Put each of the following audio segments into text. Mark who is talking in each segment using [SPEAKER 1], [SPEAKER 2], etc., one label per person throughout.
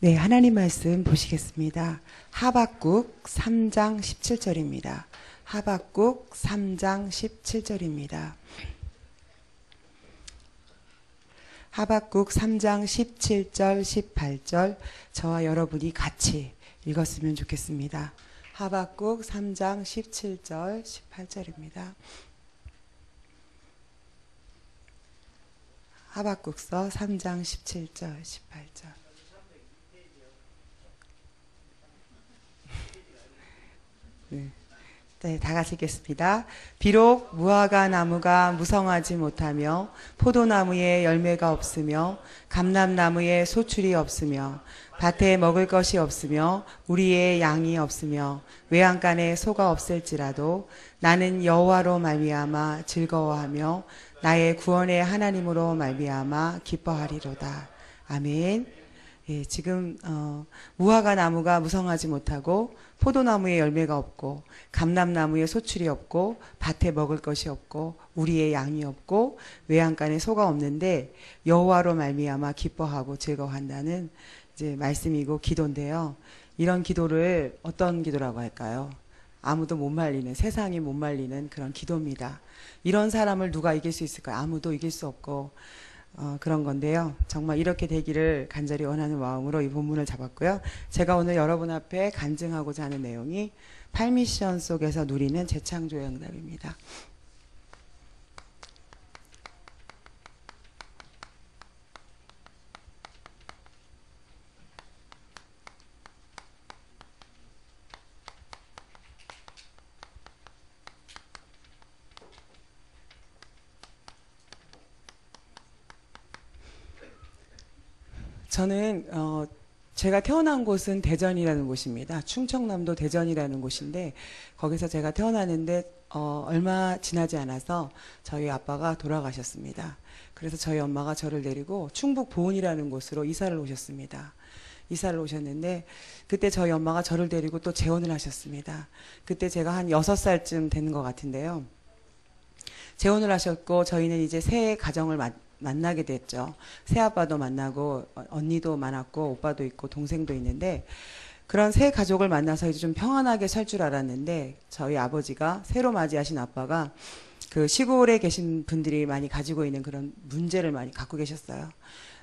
[SPEAKER 1] 네, 하나님 말씀 보시겠습니다. 하박국 3장 17절입니다. 하박국 3장 17절입니다. 하박국 3장 17절, 18절 저와 여러분이 같이 읽었으면 좋겠습니다. 하박국 3장 17절, 18절입니다. 하박국서 3장 17절, 18절. 네. 네, 다 같이 읽겠습니다. 비록 무화과 나무가 무성하지 못하며 포도나무에 열매가 없으며 감람나무에 소출이 없으며 밭에 먹을 것이 없으며 우리의 양이 없으며 외양간에 소가 없을지라도 나는 여호와로 말미암아 즐거워하며 나의 구원의 하나님으로 말미암아 기뻐하리로다. 아멘. 예, 지금 어, 무화과 나무가 무성하지 못하고 포도나무에 열매가 없고 감람나무에 소출이 없고 밭에 먹을 것이 없고 우리의 양이 없고 외양간에 소가 없는데 여호와로 말미암아 기뻐하고 즐거워한다는 이제 말씀이고 기도인데요. 이런 기도를 어떤 기도라고 할까요? 아무도 못 말리는 세상이 못 말리는 그런 기도입니다. 이런 사람을 누가 이길 수 있을까요? 아무도 이길 수 없고 어, 그런 건데요. 정말 이렇게 되기를 간절히 원하는 마음으로 이 본문을 잡았고요. 제가 오늘 여러분 앞에 간증하고자 하는 내용이 팔미션 속에서 누리는 재창조의 응답입니다. 저는 어, 제가 태어난 곳은 대전이라는 곳입니다. 충청남도 대전이라는 곳인데 거기서 제가 태어났는데 어, 얼마 지나지 않아서 저희 아빠가 돌아가셨습니다. 그래서 저희 엄마가 저를 데리고 충북 보은이라는 곳으로 이사를 오셨습니다. 이사를 오셨는데 그때 저희 엄마가 저를 데리고 또 재혼을 하셨습니다. 그때 제가 한 6살쯤 된 것 같은데요. 재혼을 하셨고 저희는 이제 새 가정을 만나게 됐죠. 새아빠도 만나고 언니도 많았고 오빠도 있고 동생도 있는데 그런 새 가족을 만나서 이제 좀 평안하게 살 줄 알았는데 저희 아버지가 새로 맞이하신 아빠가 그 시골에 계신 분들이 많이 가지고 있는 그런 문제를 많이 갖고 계셨어요.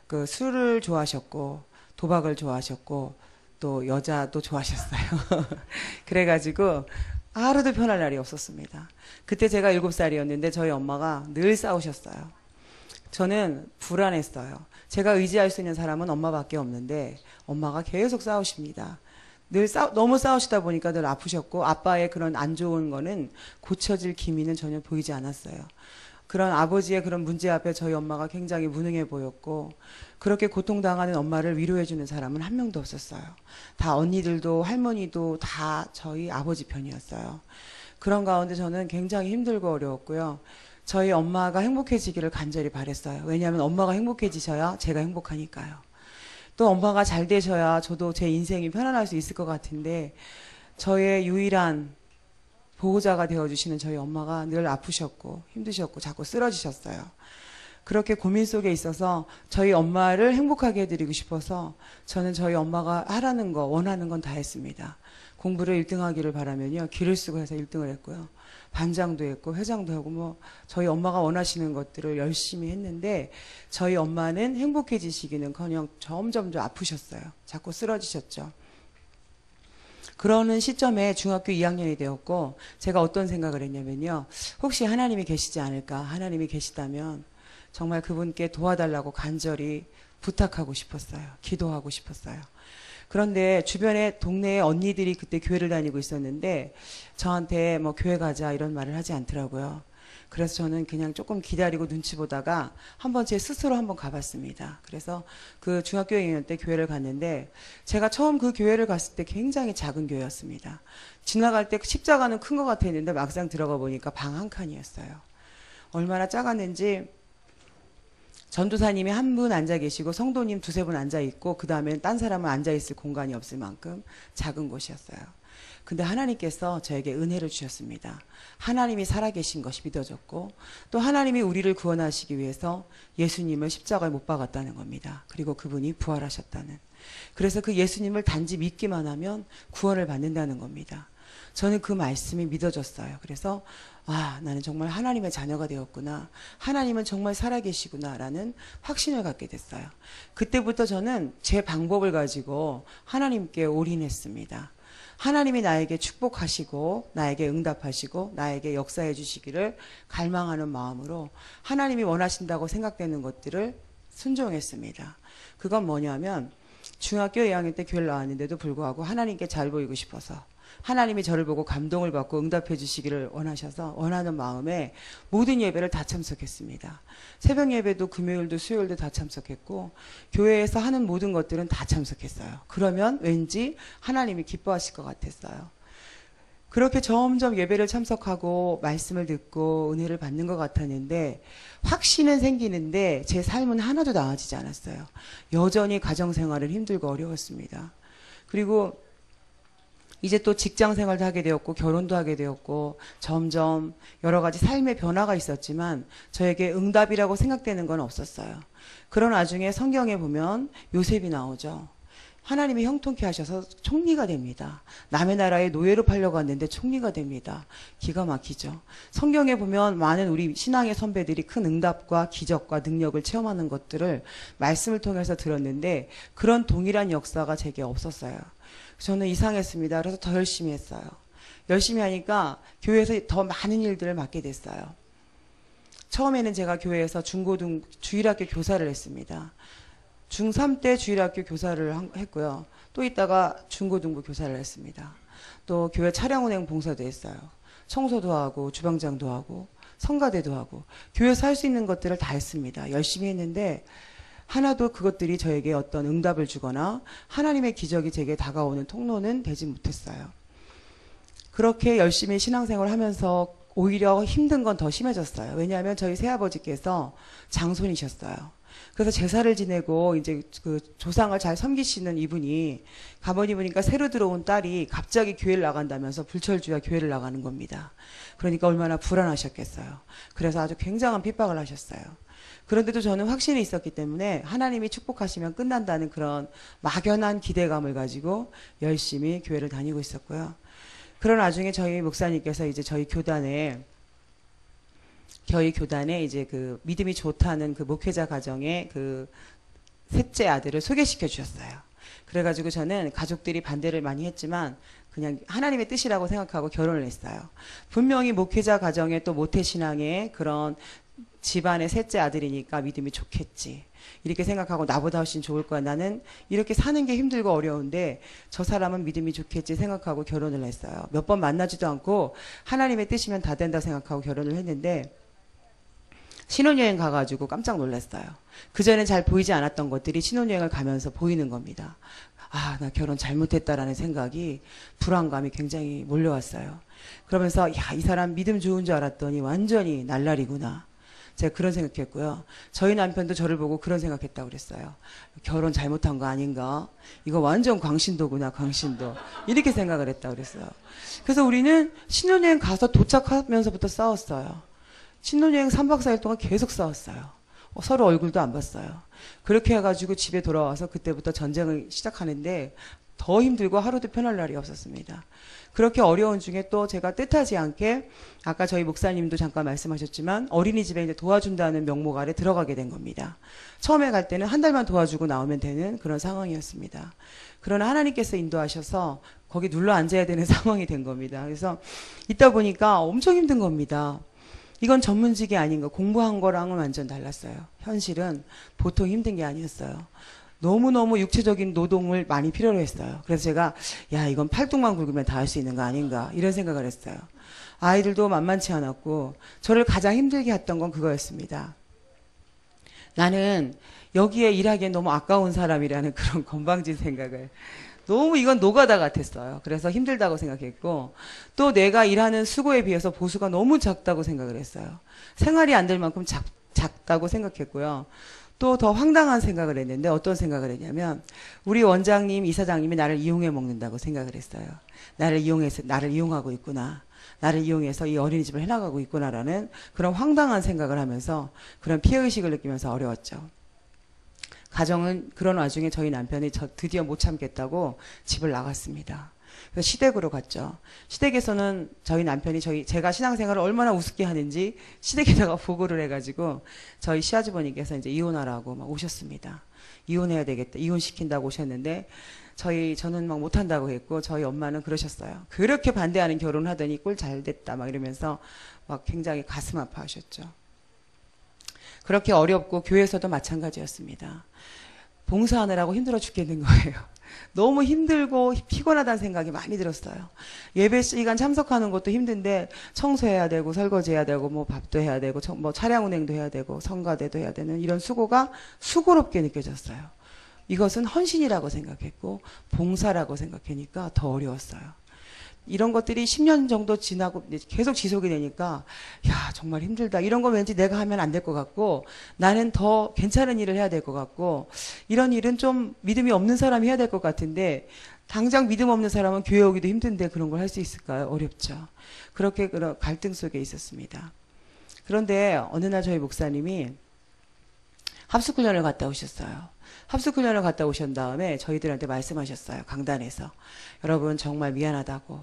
[SPEAKER 1] 그 술을 좋아하셨고 도박을 좋아하셨고 또 여자도 좋아하셨어요. 그래가지고 하루도 편할 날이 없었습니다. 그때 제가 7살이었는데 저희 엄마가 늘 싸우셨어요. 저는 불안했어요. 제가 의지할 수 있는 사람은 엄마밖에 없는데 엄마가 계속 싸우십니다. 늘 싸, 너무 싸우시다 보니까 늘 아프셨고 아빠의 그런 안 좋은 거는 고쳐질 기미는 전혀 보이지 않았어요. 그런 아버지의 그런 문제 앞에 저희 엄마가 굉장히 무능해 보였고 그렇게 고통당하는 엄마를 위로해주는 사람은 한 명도 없었어요. 다 언니들도 할머니도 다 저희 아버지 편이었어요. 그런 가운데 저는 굉장히 힘들고 어려웠고요. 저희 엄마가 행복해지기를 간절히 바랬어요. 왜냐하면 엄마가 행복해지셔야 제가 행복하니까요. 또 엄마가 잘 되셔야 저도 제 인생이 편안할 수 있을 것 같은데 저의 유일한 보호자가 되어주시는 저희 엄마가 늘 아프셨고 힘드셨고 자꾸 쓰러지셨어요. 그렇게 고민 속에 있어서 저희 엄마를 행복하게 해드리고 싶어서 저는 저희 엄마가 하라는 거 원하는 건 다 했습니다. 공부를 1등 하기를 바라면요. 길을 쓰고 해서 1등을 했고요. 반장도 했고 회장도 하고 뭐 저희 엄마가 원하시는 것들을 열심히 했는데 저희 엄마는 행복해지시기는커녕 점점 더 아프셨어요. 자꾸 쓰러지셨죠. 그러는 시점에 중학교 2학년이 되었고 제가 어떤 생각을 했냐면요. 혹시 하나님이 계시지 않을까? 하나님이 계시다면 정말 그분께 도와달라고 간절히 부탁하고 싶었어요. 기도하고 싶었어요. 그런데 주변에 동네에 언니들이 그때 교회를 다니고 있었는데 저한테 뭐 교회 가자 이런 말을 하지 않더라고요. 그래서 저는 그냥 조금 기다리고 눈치 보다가 한번 제 스스로 한번 가봤습니다. 그래서 그 중학교 2학년 때 교회를 갔는데 제가 처음 그 교회를 갔을 때 굉장히 작은 교회였습니다. 지나갈 때 십자가는 큰 것 같았는데 막상 들어가 보니까 방 한 칸이었어요. 얼마나 작았는지 전도사님이 한 분 앉아 계시고 성도님 두세 분 앉아 있고 그 다음에 딴 사람은 앉아 있을 공간이 없을 만큼 작은 곳이었어요. 근데 하나님께서 저에게 은혜를 주셨습니다. 하나님이 살아계신 것이 믿어졌고 또 하나님이 우리를 구원하시기 위해서 예수님을 십자가에 못 박았다는 겁니다. 그리고 그분이 부활하셨다는. 그래서 그 예수님을 단지 믿기만 하면 구원을 받는다는 겁니다. 저는 그 말씀이 믿어졌어요. 그래서 아, 나는 정말 하나님의 자녀가 되었구나. 하나님은 정말 살아계시구나 라는 확신을 갖게 됐어요. 그때부터 저는 제 방법을 가지고 하나님께 올인했습니다. 하나님이 나에게 축복하시고 나에게 응답하시고 나에게 역사해 주시기를 갈망하는 마음으로 하나님이 원하신다고 생각되는 것들을 순종했습니다. 그건 뭐냐면 중학교 2학년 때 교회를 나왔는데도 불구하고 하나님께 잘 보이고 싶어서 하나님이 저를 보고 감동을 받고 응답해 주시기를 원하셔서 원하는 마음에 모든 예배를 다 참석했습니다. 새벽 예배도 금요일도 수요일도 다 참석했고 교회에서 하는 모든 것들은 다 참석했어요. 그러면 왠지 하나님이 기뻐하실 것 같았어요. 그렇게 점점 예배를 참석하고 말씀을 듣고 은혜를 받는 것 같았는데 확신은 생기는데 제 삶은 하나도 나아지지 않았어요. 여전히 가정 생활은 힘들고 어려웠습니다. 그리고 이제 또 직장 생활도 하게 되었고 결혼도 하게 되었고 점점 여러 가지 삶의 변화가 있었지만 저에게 응답이라고 생각되는 건 없었어요. 그런 와중에 성경에 보면 요셉이 나오죠. 하나님이 형통케 하셔서 총리가 됩니다. 남의 나라에 노예로 팔려고 왔는데 총리가 됩니다. 기가 막히죠. 성경에 보면 많은 우리 신앙의 선배들이 큰 응답과 기적과 능력을 체험하는 것들을 말씀을 통해서 들었는데 그런 동일한 역사가 제게 없었어요. 저는 이상했습니다. 그래서 더 열심히 했어요. 열심히 하니까 교회에서 더 많은 일들을 맡게 됐어요. 처음에는 제가 교회에서 중고등 주일학교 교사를 했습니다. 중3 때 주일학교 교사를 했고요. 또 있다가 중고등부 교사를 했습니다. 또 교회 차량운행 봉사도 했어요. 청소도 하고 주방장도 하고 성가대도 하고 교회에서 할 수 있는 것들을 다 했습니다. 열심히 했는데 하나도 그것들이 저에게 어떤 응답을 주거나 하나님의 기적이 제게 다가오는 통로는 되지 못했어요. 그렇게 열심히 신앙생활을 하면서 오히려 힘든 건 더 심해졌어요. 왜냐하면 저희 새아버지께서 장손이셨어요. 그래서 제사를 지내고 이제 그 조상을 잘 섬기시는 이분이 가만히 보니까 새로 들어온 딸이 갑자기 교회를 나간다면서 불철주야 교회를 나가는 겁니다. 그러니까 얼마나 불안하셨겠어요. 그래서 아주 굉장한 핍박을 하셨어요. 그런데도 저는 확신이 있었기 때문에 하나님이 축복하시면 끝난다는 그런 막연한 기대감을 가지고 열심히 교회를 다니고 있었고요. 그런 와중에 저희 목사님께서 이제 저희 교단에 저희 교단에 이제 그 믿음이 좋다는 그 목회자 가정의 그 셋째 아들을 소개시켜 주셨어요. 그래가지고 저는 가족들이 반대를 많이 했지만 그냥 하나님의 뜻이라고 생각하고 결혼을 했어요. 분명히 목회자 가정의 또 모태신앙의 그런 집안의 셋째 아들이니까 믿음이 좋겠지. 이렇게 생각하고 나보다 훨씬 좋을 거야. 나는 이렇게 사는 게 힘들고 어려운데 저 사람은 믿음이 좋겠지 생각하고 결혼을 했어요. 몇 번 만나지도 않고 하나님의 뜻이면 다 된다 생각하고 결혼을 했는데 신혼여행 가가지고 깜짝 놀랐어요. 그전에 잘 보이지 않았던 것들이 신혼여행을 가면서 보이는 겁니다. 아, 나 결혼 잘못했다라는 생각이 불안감이 굉장히 몰려왔어요. 그러면서 야, 이 사람 믿음 좋은 줄 알았더니 완전히 날라리구나. 제가 그런 생각했고요. 저희 남편도 저를 보고 그런 생각했다고 그랬어요. 결혼 잘못한 거 아닌가? 이거 완전 광신도구나, 광신도. 이렇게 생각을 했다고 그랬어요. 그래서 우리는 신혼여행 가서 도착하면서부터 싸웠어요. 신혼여행 3박 4일 동안 계속 싸웠어요. 어, 서로 얼굴도 안 봤어요. 그렇게 해가지고 집에 돌아와서 그때부터 전쟁을 시작하는데 더 힘들고 하루도 편할 날이 없었습니다. 그렇게 어려운 중에 또 제가 뜻하지 않게 아까 저희 목사님도 잠깐 말씀하셨지만 어린이집에 이제 도와준다는 명목 아래 들어가게 된 겁니다. 처음에 갈 때는 한 달만 도와주고 나오면 되는 그런 상황이었습니다. 그러나 하나님께서 인도하셔서 거기 눌러 앉아야 되는 상황이 된 겁니다. 그래서 있다 보니까 엄청 힘든 겁니다. 이건 전문직이 아닌 거, 공부한 거랑은 완전 달랐어요. 현실은 보통 힘든 게 아니었어요. 너무너무 육체적인 노동을 많이 필요로 했어요. 그래서 제가 야 이건 팔뚝만 굵으면 다 할 수 있는 거 아닌가 이런 생각을 했어요. 아이들도 만만치 않았고 저를 가장 힘들게 했던 건 그거였습니다. 나는 여기에 일하기에 너무 아까운 사람이라는 그런 건방진 생각을 너무 이건 노가다 같았어요. 그래서 힘들다고 생각했고 또 내가 일하는 수고에 비해서 보수가 너무 작다고 생각을 했어요. 생활이 안 될 만큼 작, 작다고 생각했고요. 또 더 황당한 생각을 했는데 어떤 생각을 했냐면 우리 원장님, 이사장님이 나를 이용해 먹는다고 생각을 했어요. 나를 이용해서 나를 이용하고 있구나. 나를 이용해서 이 어린이집을 해나가고 있구나라는 그런 황당한 생각을 하면서 그런 피해의식을 느끼면서 어려웠죠. 가정은 그런 와중에 저희 남편이 저 드디어 못 참겠다고 집을 나갔습니다. 그래서 시댁으로 갔죠. 시댁에서는 저희 남편이 저희 제가 신앙생활을 얼마나 우습게 하는지 시댁에다가 보고를 해가지고 저희 시아주버님께서 이제 이혼하라고 막 오셨습니다. 이혼해야 되겠다. 이혼시킨다고 오셨는데 저희 저는 막 못한다고 했고 저희 엄마는 그러셨어요. 그렇게 반대하는 결혼하더니 꼴 잘 됐다 막 이러면서 막 굉장히 가슴 아파하셨죠. 그렇게 어렵고 교회에서도 마찬가지였습니다. 봉사하느라고 힘들어 죽겠는 거예요. 너무 힘들고 피곤하다는 생각이 많이 들었어요. 예배 시간 참석하는 것도 힘든데 청소해야 되고 설거지해야 되고 뭐 밥도 해야 되고 뭐 차량 운행도 해야 되고 성가대도 해야 되는 이런 수고가 수고롭게 느껴졌어요. 이것은 헌신이라고 생각했고 봉사라고 생각하니까 더 어려웠어요. 이런 것들이 10년 정도 지나고 계속 지속이 되니까 야 정말 힘들다 이런 거 왠지 내가 하면 안 될 것 같고 나는 더 괜찮은 일을 해야 될 것 같고 이런 일은 좀 믿음이 없는 사람이 해야 될 것 같은데 당장 믿음 없는 사람은 교회 오기도 힘든데 그런 걸 할 수 있을까요? 어렵죠. 그렇게 그런 갈등 속에 있었습니다. 그런데 어느 날 저희 목사님이 합숙훈련을 갔다 오셨어요. 합숙훈련을 갔다 오신 다음에 저희들한테 말씀하셨어요. 강단에서. 여러분 정말 미안하다고.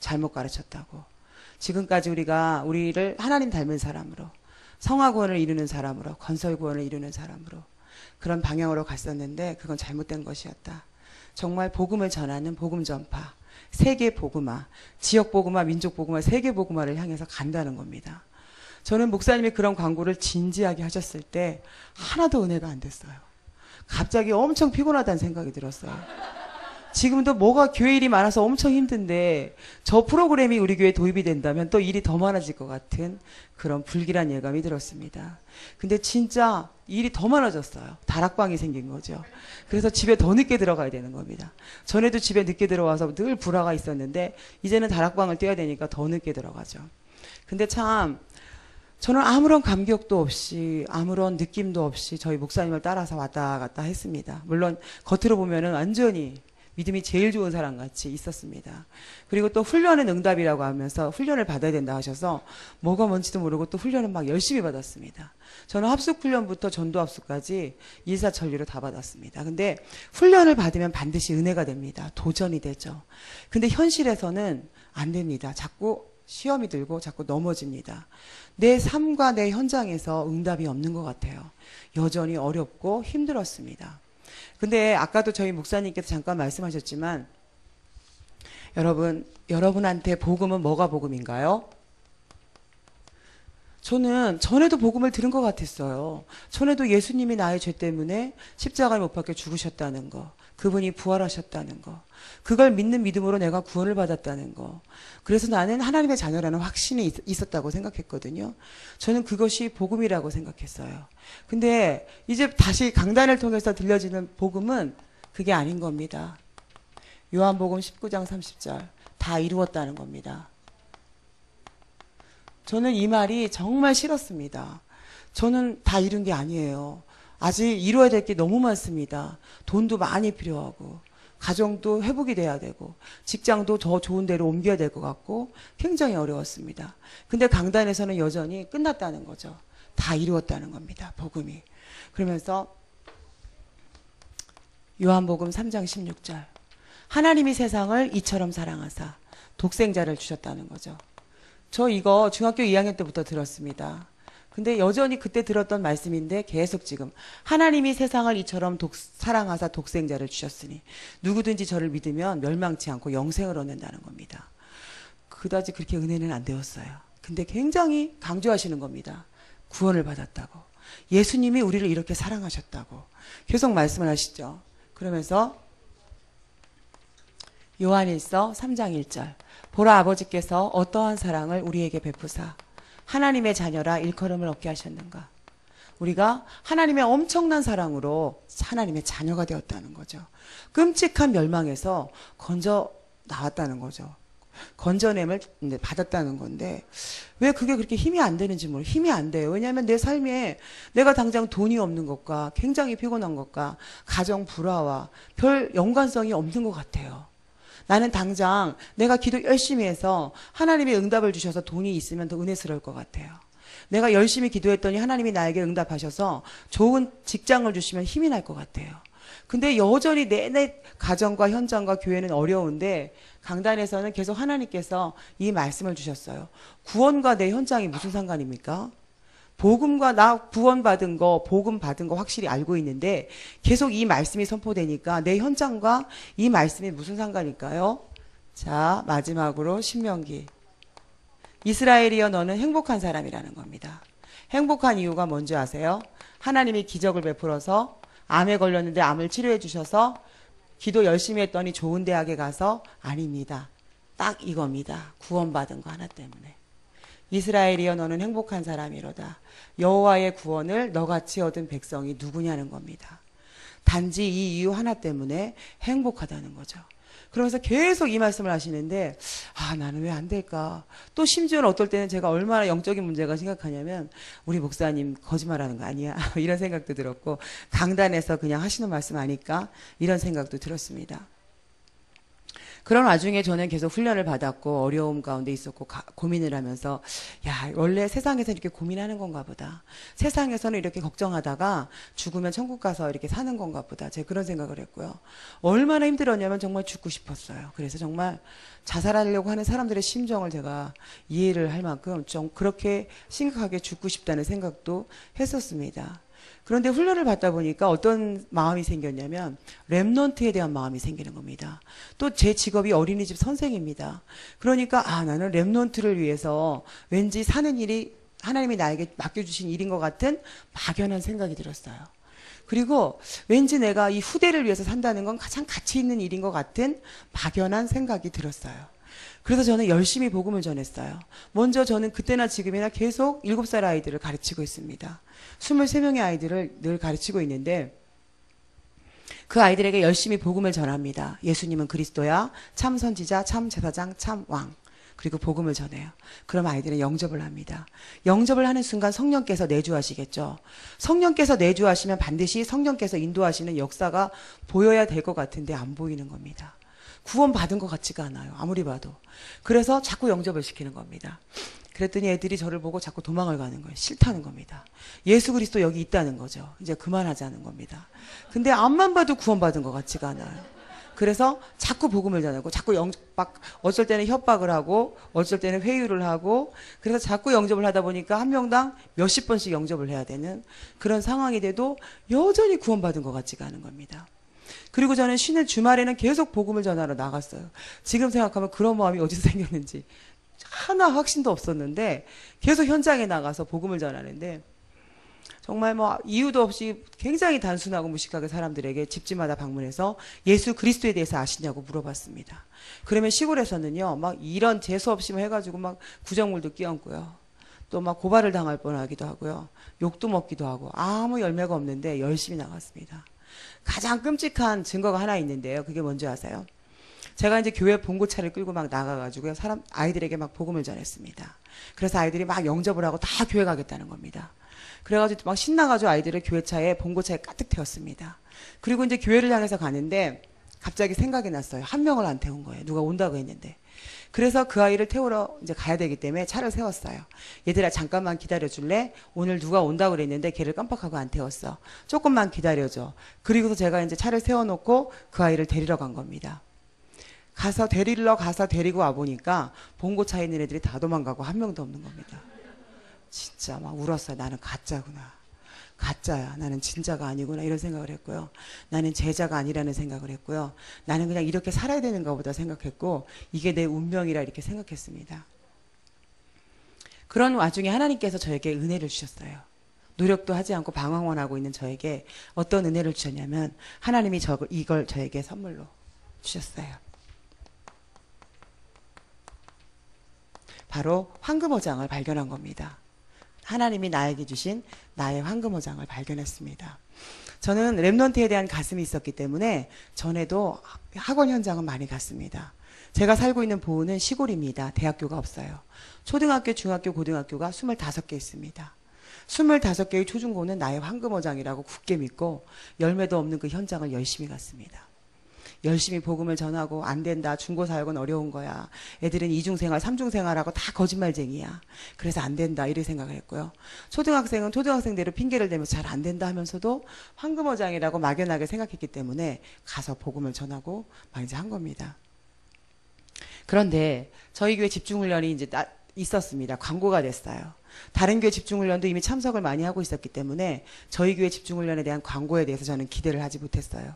[SPEAKER 1] 잘못 가르쳤다고. 지금까지 우리가 우리를 하나님 닮은 사람으로 성화 구원을 이루는 사람으로 건설 구원을 이루는 사람으로 그런 방향으로 갔었는데 그건 잘못된 것이었다. 정말 복음을 전하는 복음 전파, 세계 복음화, 지역 복음화, 민족 복음화, 세계 복음화를 향해서 간다는 겁니다. 저는 목사님이 그런 광고를 진지하게 하셨을 때 하나도 은혜가 안 됐어요. 갑자기 엄청 피곤하다는 생각이 들었어요. 지금도 뭐가 교회 일이 많아서 엄청 힘든데 저 프로그램이 우리 교회에 도입이 된다면 또 일이 더 많아질 것 같은 그런 불길한 예감이 들었습니다. 근데 진짜 일이 더 많아졌어요. 다락방이 생긴 거죠. 그래서 집에 더 늦게 들어가야 되는 겁니다. 전에도 집에 늦게 들어와서 늘 불화가 있었는데 이제는 다락방을 뛰어야 되니까 더 늦게 들어가죠. 근데 참 저는 아무런 감격도 없이 아무런 느낌도 없이 저희 목사님을 따라서 왔다 갔다 했습니다. 물론 겉으로 보면은 완전히 믿음이 제일 좋은 사람 같이 있었습니다. 그리고 또 훈련은 응답이라고 하면서 훈련을 받아야 된다 하셔서 뭐가 뭔지도 모르고 또 훈련을 막 열심히 받았습니다. 저는 합숙 훈련부터 전도 합숙까지 일사천리로 다 받았습니다. 근데 훈련을 받으면 반드시 은혜가 됩니다. 도전이 되죠. 근데 현실에서는 안 됩니다. 자꾸 시험이 들고 자꾸 넘어집니다. 내 삶과 내 현장에서 응답이 없는 것 같아요. 여전히 어렵고 힘들었습니다. 근데 아까도 저희 목사님께서 잠깐 말씀하셨지만 여러분, 여러분한테 복음은 뭐가 복음인가요? 저는 전에도 복음을 들은 것 같았어요. 전에도 예수님이 나의 죄 때문에 십자가에 못 박혀 죽으셨다는 거. 그분이 부활하셨다는 거. 그걸 믿는 믿음으로 내가 구원을 받았다는 거. 그래서 나는 하나님의 자녀라는 확신이 있었다고 생각했거든요. 저는 그것이 복음이라고 생각했어요. 근데 이제 다시 강단을 통해서 들려지는 복음은 그게 아닌 겁니다. 요한복음 19장 30절. 다 이루었다는 겁니다. 저는 이 말이 정말 싫었습니다. 저는 다 이룬 게 아니에요. 아직 이루어야 될 게 너무 많습니다. 돈도 많이 필요하고, 가정도 회복이 돼야 되고, 직장도 더 좋은 데로 옮겨야 될 것 같고, 굉장히 어려웠습니다. 근데 강단에서는 여전히 끝났다는 거죠. 다 이루었다는 겁니다. 복음이. 그러면서 요한복음 3장 16절. 하나님이 세상을 이처럼 사랑하사 독생자를 주셨다는 거죠. 저 이거 중학교 2학년 때부터 들었습니다. 근데 여전히 그때 들었던 말씀인데 계속 지금 하나님이 세상을 이처럼 독, 사랑하사 독생자를 주셨으니 누구든지 저를 믿으면 멸망치 않고 영생을 얻는다는 겁니다. 그다지 그렇게 은혜는 안 되었어요. 근데 굉장히 강조하시는 겁니다. 구원을 받았다고. 예수님이 우리를 이렇게 사랑하셨다고. 계속 말씀을 하시죠. 그러면서 요한일서 3장 1절. 보라 아버지께서 어떠한 사랑을 우리에게 베푸사 하나님의 자녀라 일컬음을 얻게 하셨는가? 우리가 하나님의 엄청난 사랑으로 하나님의 자녀가 되었다는 거죠. 끔찍한 멸망에서 건져 나왔다는 거죠. 건져냄을 받았다는 건데 왜 그게 그렇게 힘이 안 되는지 모르 힘이 안 돼요. 왜냐하면 내 삶에 내가 당장 돈이 없는 것과 굉장히 피곤한 것과 가정 불화와 별 연관성이 없는 것 같아요. 나는 당장 내가 기도 열심히 해서 하나님의 응답을 주셔서 돈이 있으면 더 은혜스러울 것 같아요. 내가 열심히 기도했더니 하나님이 나에게 응답하셔서 좋은 직장을 주시면 힘이 날 것 같아요. 근데 여전히 내내 가정과 현장과 교회는 어려운데 강단에서는 계속 하나님께서 이 말씀을 주셨어요. 구원과 내 현장이 무슨 상관입니까? 복음과 나 구원받은 거, 복음 받은 거 확실히 알고 있는데 계속 이 말씀이 선포되니까 내 현장과 이 말씀이 무슨 상관일까요? 자, 마지막으로 신명기. 이스라엘이여 너는 행복한 사람이라는 겁니다. 행복한 이유가 뭔지 아세요? 하나님이 기적을 베풀어서 암에 걸렸는데 암을 치료해 주셔서 기도 열심히 했더니 좋은 대학에 가서 아닙니다. 딱 이겁니다. 구원받은 거 하나 때문에. 이스라엘이여 너는 행복한 사람이로다. 여호와의 구원을 너같이 얻은 백성이 누구냐는 겁니다. 단지 이 이유 하나 때문에 행복하다는 거죠. 그러면서 계속 이 말씀을 하시는데 아 나는 왜 안 될까? 또 심지어는 어떨 때는 제가 얼마나 영적인 문제가 심각하냐면 우리 목사님 거짓말하는 거 아니야 이런 생각도 들었고 강단에서 그냥 하시는 말씀 아닐까 이런 생각도 들었습니다. 그런 와중에 저는 계속 훈련을 받았고 어려움 가운데 있었고 가, 고민을 하면서 야 원래 세상에서 이렇게 고민하는 건가 보다. 세상에서는 이렇게 걱정하다가 죽으면 천국 가서 이렇게 사는 건가 보다. 제가 그런 생각을 했고요. 얼마나 힘들었냐면 정말 죽고 싶었어요. 그래서 정말 자살하려고 하는 사람들의 심정을 제가 이해를 할 만큼 좀 그렇게 심각하게 죽고 싶다는 생각도 했었습니다. 그런데 훈련을 받다 보니까 어떤 마음이 생겼냐면 remnant에 대한 마음이 생기는 겁니다. 또 제 직업이 어린이집 선생입니다. 그러니까 아 나는 remnant를 위해서 왠지 사는 일이 하나님이 나에게 맡겨주신 일인 것 같은 막연한 생각이 들었어요. 그리고 왠지 내가 이 후대를 위해서 산다는 건 가장 가치 있는 일인 것 같은 막연한 생각이 들었어요. 그래서 저는 열심히 복음을 전했어요. 먼저 저는 그때나 지금이나 계속 7살 아이들을 가르치고 있습니다. 23명의 아이들을 늘 가르치고 있는데 그 아이들에게 열심히 복음을 전합니다. 예수님은 그리스도야, 참 선지자, 참 제사장, 참 왕. 그리고 복음을 전해요. 그럼 아이들은 영접을 합니다. 영접을 하는 순간 성령께서 내주하시겠죠. 성령께서 내주하시면 반드시 성령께서 인도하시는 역사가 보여야 될 것 같은데 안 보이는 겁니다. 구원받은 것 같지가 않아요. 아무리 봐도. 그래서 자꾸 영접을 시키는 겁니다. 그랬더니 애들이 저를 보고 자꾸 도망을 가는 거예요. 싫다는 겁니다. 예수 그리스도 여기 있다는 거죠. 이제 그만하자는 겁니다. 근데 앞만 봐도 구원받은 것 같지가 않아요. 그래서 자꾸 복음을 전하고 자꾸 영박 어쩔 때는 협박을 하고 어쩔 때는 회유를 하고 그래서 자꾸 영접을 하다 보니까 한 명당 몇십 번씩 영접을 해야 되는 그런 상황이 돼도 여전히 구원받은 것 같지가 않은 겁니다. 그리고 저는 쉬는 주말에는 계속 복음을 전하러 나갔어요. 지금 생각하면 그런 마음이 어디서 생겼는지 하나 확신도 없었는데 계속 현장에 나가서 복음을 전하는데 정말 뭐 이유도 없이 굉장히 단순하고 무식하게 사람들에게 집집마다 방문해서 예수 그리스도에 대해서 아시냐고 물어봤습니다. 그러면 시골에서는요, 막 이런 재수 없이 뭐 해가지고 막 구정물도 끼얹고요. 또 막 고발을 당할 뻔하기도 하고요. 욕도 먹기도 하고 아무 열매가 없는데 열심히 나갔습니다. 가장 끔찍한 증거가 하나 있는데요. 그게 뭔지 아세요? 제가 이제 교회 봉고차를 끌고 막 나가가지고요. 사람, 아이들에게 막 복음을 전했습니다. 그래서 아이들이 막 영접을 하고 다 교회 가겠다는 겁니다. 그래가지고 막 신나가지고 아이들을 교회차에 봉고차에 가득 태웠습니다. 그리고 이제 교회를 향해서 가는데 갑자기 생각이 났어요. 한 명을 안 태운 거예요. 누가 온다고 했는데. 그래서 그 아이를 태우러 이제 가야 되기 때문에 차를 세웠어요. 얘들아 잠깐만 기다려 줄래? 오늘 누가 온다고 그랬는데 걔를 깜빡하고 안 태웠어. 조금만 기다려 줘. 그리고서 제가 이제 차를 세워 놓고 그 아이를 데리러 간 겁니다. 가서 데리러 가서 데리고 와 보니까 봉고차에 있는 애들이 다 도망가고 한 명도 없는 겁니다. 진짜 막 울었어요. 나는 가짜구나. 가짜야. 나는 진짜가 아니구나. 이런 생각을 했고요. 나는 제자가 아니라는 생각을 했고요. 나는 그냥 이렇게 살아야 되는가 보다 생각했고, 이게 내 운명이라 이렇게 생각했습니다. 그런 와중에 하나님께서 저에게 은혜를 주셨어요. 노력도 하지 않고 방황만 하고 있는 저에게 어떤 은혜를 주셨냐면, 하나님이 저, 이걸 저에게 선물로 주셨어요. 바로 황금어장을 발견한 겁니다. 하나님이 나에게 주신 나의 황금어장을 발견했습니다. 저는 랩런트에 대한 가슴이 있었기 때문에 전에도 학원 현장은 많이 갔습니다. 제가 살고 있는 보은은 시골입니다. 대학교가 없어요. 초등학교, 중학교, 고등학교가 25개 있습니다. 25개의 초중고는 나의 황금어장이라고 굳게 믿고 열매도 없는 그 현장을 열심히 갔습니다. 열심히 복음을 전하고 안 된다. 중고 사역은 어려운 거야. 애들은 이중생활, 삼중생활하고 다 거짓말쟁이야. 그래서 안 된다. 이렇게 생각을 했고요. 초등학생은 초등학생대로 핑계를 대면서 잘 안 된다 하면서도 황금어장이라고 막연하게 생각했기 때문에 가서 복음을 전하고 막 이제 한 겁니다. 그런데 저희 교회 집중훈련이 이제 나- 있었습니다. 광고가 됐어요. 다른 교회 집중훈련도 이미 참석을 많이 하고 있었기 때문에 저희 교회 집중훈련에 대한 광고에 대해서 저는 기대를 하지 못했어요.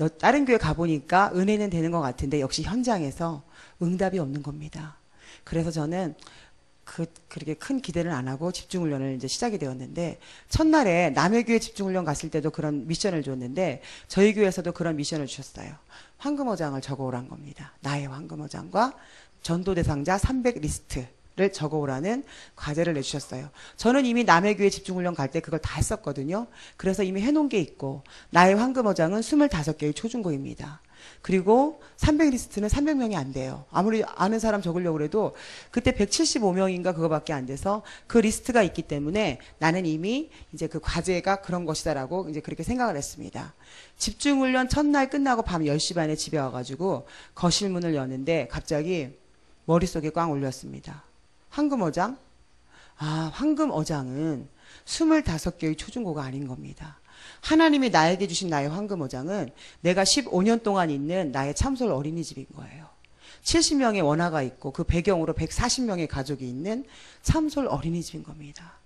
[SPEAKER 1] 여- 다른 교회 가보니까 은혜는 되는 것 같은데 역시 현장에서 응답이 없는 겁니다. 그래서 저는 그, 그렇게 큰 기대를 안 하고 집중훈련을 이제 시작이 되었는데, 첫날에 남의 교회 집중훈련 갔을 때도 그런 미션을 줬는데, 저희 교회에서도 그런 미션을 주셨어요. 황금어장을 적어 오란 겁니다. 나의 황금어장과 전도 대상자 300 리스트 를 적어오라는 과제를 내주셨어요. 저는 이미 남의 교회 집중훈련 갈 때 그걸 다 했었거든요. 그래서 이미 해놓은 게 있고, 나의 황금어장은 25개의 초중고입니다. 그리고 300 리스트는 300명이 안 돼요. 아무리 아는 사람 적으려고 해도 그때 175명인가 그거밖에 안 돼서 그 리스트가 있기 때문에 나는 이미 이제 그 과제가 그런 것이다라고 이제 그렇게 생각을 했습니다. 집중훈련 첫날 끝나고 밤 10시 반에 집에 와가지고 거실 문을 여는데 갑자기 머릿속에 꽝 울렸습니다. 황금어장? 아, 황금어장은 25개의 초중고가 아닌 겁니다. 하나님이 나에게 주신 나의 황금어장은 내가 15년 동안 있는 나의 참솔 어린이집인 거예요. 70명의 원화가 있고 그 배경으로 140명의 가족이 있는 참솔 어린이집인 겁니다.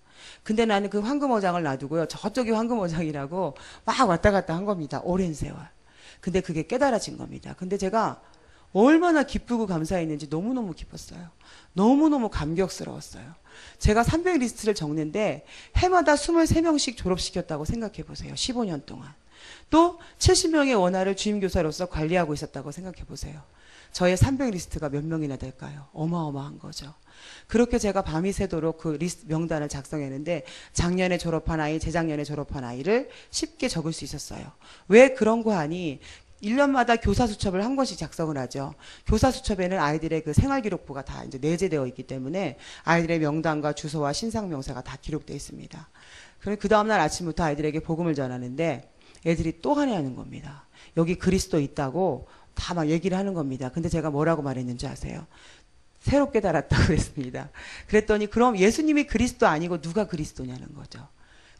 [SPEAKER 1] 근데 나는 그 황금어장을 놔두고요. 저쪽이 황금어장이라고 막 왔다 갔다 한 겁니다. 오랜 세월. 근데 그게 깨달아진 겁니다. 근데 제가 얼마나 기쁘고 감사했는지 너무너무 기뻤어요. 너무너무 감격스러웠어요. 제가 300 리스트를 적는데 해마다 23명씩 졸업시켰다고 생각해 보세요. 15년 동안. 또 70명의 원아를 주임교사로서 관리하고 있었다고 생각해 보세요. 저의 300 리스트가 몇 명이나 될까요? 어마어마한 거죠. 그렇게 제가 밤이 새도록 그 리스트 명단을 작성했는데 작년에 졸업한 아이, 재작년에 졸업한 아이를 쉽게 적을 수 있었어요. 왜 그런고 하니 1년마다 교사 수첩을 한 권씩 작성을 하죠. 교사 수첩에는 아이들의 그 생활 기록부가 다 이제 내재되어 있기 때문에 아이들의 명단과 주소와 신상 명세가 다 기록되어 있습니다. 그럼 그 다음 날 아침부터 아이들에게 복음을 전하는데 애들이 또 화내는 겁니다. 여기 그리스도 있다고 다 막 얘기를 하는 겁니다. 근데 제가 뭐라고 말했는지 아세요? 새로 깨달았다고 그랬습니다. 그랬더니 그럼 예수님이 그리스도 아니고 누가 그리스도냐는 거죠.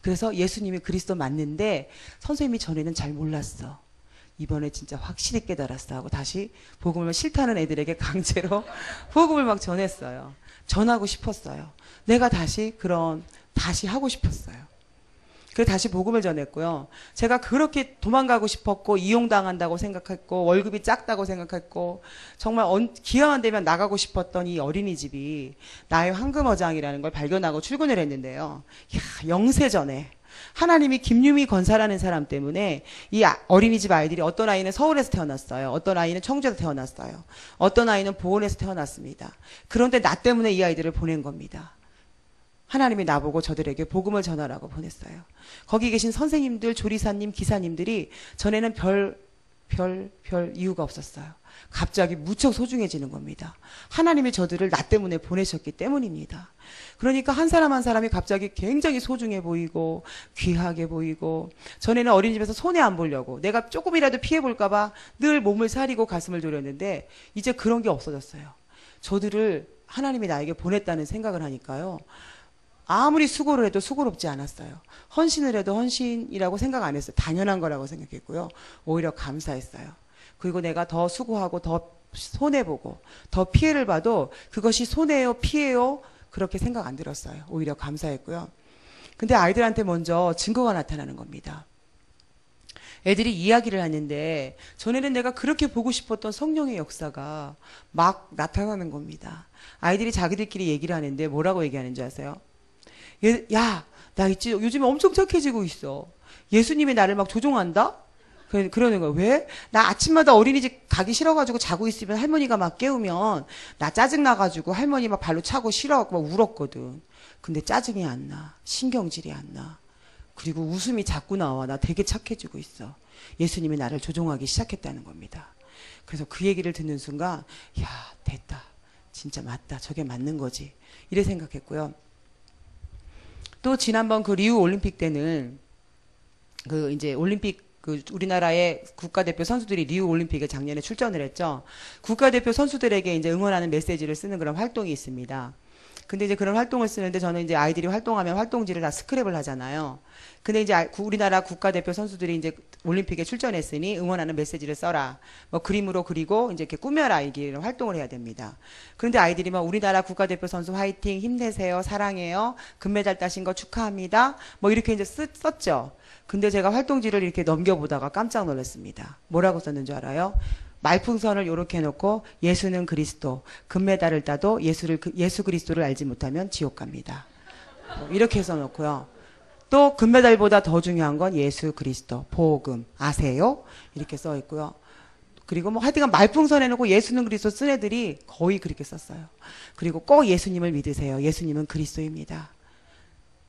[SPEAKER 1] 그래서 예수님이 그리스도 맞는데 선생님이 전에는 잘 몰랐어. 이번에 진짜 확실히 깨달았어 하고 다시 복음을 싫다는 애들에게 강제로 복음을 막 전했어요. 전하고 싶었어요. 내가 다시 그런 다시 하고 싶었어요. 그래서 다시 복음을 전했고요. 제가 그렇게 도망가고 싶었고 이용당한다고 생각했고 월급이 작다고 생각했고 정말 언- 기회만 되면 나가고 싶었던 이 어린이집이 나의 황금어장이라는 걸 발견하고 출근을 했는데요. 야, 영세 전에 하나님이 김유미 권사라는 사람 때문에 이 아- 어린이집 아이들이 어떤 아이는 서울에서 태어났어요. 어떤 아이는 청주에서 태어났어요. 어떤 아이는 보원에서 태어났습니다. 그런데 나 때문에 이 아이들을 보낸 겁니다. 하나님이 나보고 저들에게 복음을 전하라고 보냈어요. 거기 계신 선생님들, 조리사님, 기사님들이 전에는 별, 별, 별 이유가 없었어요. 갑자기 무척 소중해지는 겁니다. 하나님이 저들을 나 때문에 보내셨기 때문입니다. 그러니까 한 사람 한 사람이 갑자기 굉장히 소중해 보이고 귀하게 보이고 전에는 어린이집에서 손해 안 보려고 내가 조금이라도 피해 볼까봐 늘 몸을 사리고 가슴을 졸였는데 이제 그런 게 없어졌어요. 저들을 하나님이 나에게 보냈다는 생각을 하니까요. 아무리 수고를 해도 수고롭지 않았어요. 헌신을 해도 헌신이라고 생각 안 했어요. 당연한 거라고 생각했고요. 오히려 감사했어요. 그리고 내가 더 수고하고 더 손해보고 더 피해를 봐도 그것이 손해요, 피해요, 그렇게 생각 안 들었어요. 오히려 감사했고요. 근데 아이들한테 먼저 증거가 나타나는 겁니다. 애들이 이야기를 하는데 전에는 내가 그렇게 보고 싶었던 성령의 역사가 막 나타나는 겁니다. 아이들이 자기들끼리 얘기를 하는데 뭐라고 얘기하는지 아세요? 예, 야, 나 있지 요즘에 엄청 착해지고 있어. 예수님이 나를 막 조종한다? 그- 그러는 거야. 왜? 나 아침마다 어린이집 가기 싫어가지고 자고 있으면 할머니가 막 깨우면 나 짜증나가지고 할머니 막 발로 차고 싫어하고 막 울었거든. 근데 짜증이 안 나. 신경질이 안 나. 그리고 웃음이 자꾸 나와. 나 되게 착해지고 있어. 예수님이 나를 조종하기 시작했다는 겁니다. 그래서 그 얘기를 듣는 순간 야 됐다 진짜 맞다 저게 맞는 거지 이래 생각했고요. 또 지난번 그 리우 올림픽 때는 그 이제 올림픽 그 우리나라의 국가대표 선수들이 리우 올림픽에 작년에 출전을 했죠. 국가대표 선수들에게 이제 응원하는 메시지를 쓰는 그런 활동이 있습니다. 근데 이제 그런 활동을 쓰는데 저는 이제 아이들이 활동하면 활동지를 다 스크랩을 하잖아요. 근데 이제 아- 구- 우리나라 국가대표 선수들이 이제 올림픽에 출전했으니 응원하는 메시지를 써라. 뭐 그림으로 그리고 이제 이렇게 꾸며라 이게 활동을 해야 됩니다. 그런데 아이들이 막 우리나라 국가대표 선수 화이팅 힘내세요 사랑해요 금메달 따신 거 축하합니다. 뭐 이렇게 이제 쓰, 썼죠. 근데 제가 활동지를 이렇게 넘겨보다가 깜짝 놀랐습니다. 뭐라고 썼는 줄 알아요? 말풍선을 이렇게 해놓고 예수는 그리스도 금메달을 따도 예수를 그- 예수 그리스도를 알지 못하면 지옥 갑니다. 뭐 이렇게 써놓고요. 또 금메달보다 더 중요한 건 예수 그리스도 복음 아세요? 이렇게 써 있고요. 그리고 뭐 하여튼간 말풍선 해놓고 예수는 그리스도 쓴 애들이 거의 그렇게 썼어요. 그리고 꼭 예수님을 믿으세요. 예수님은 그리스도입니다.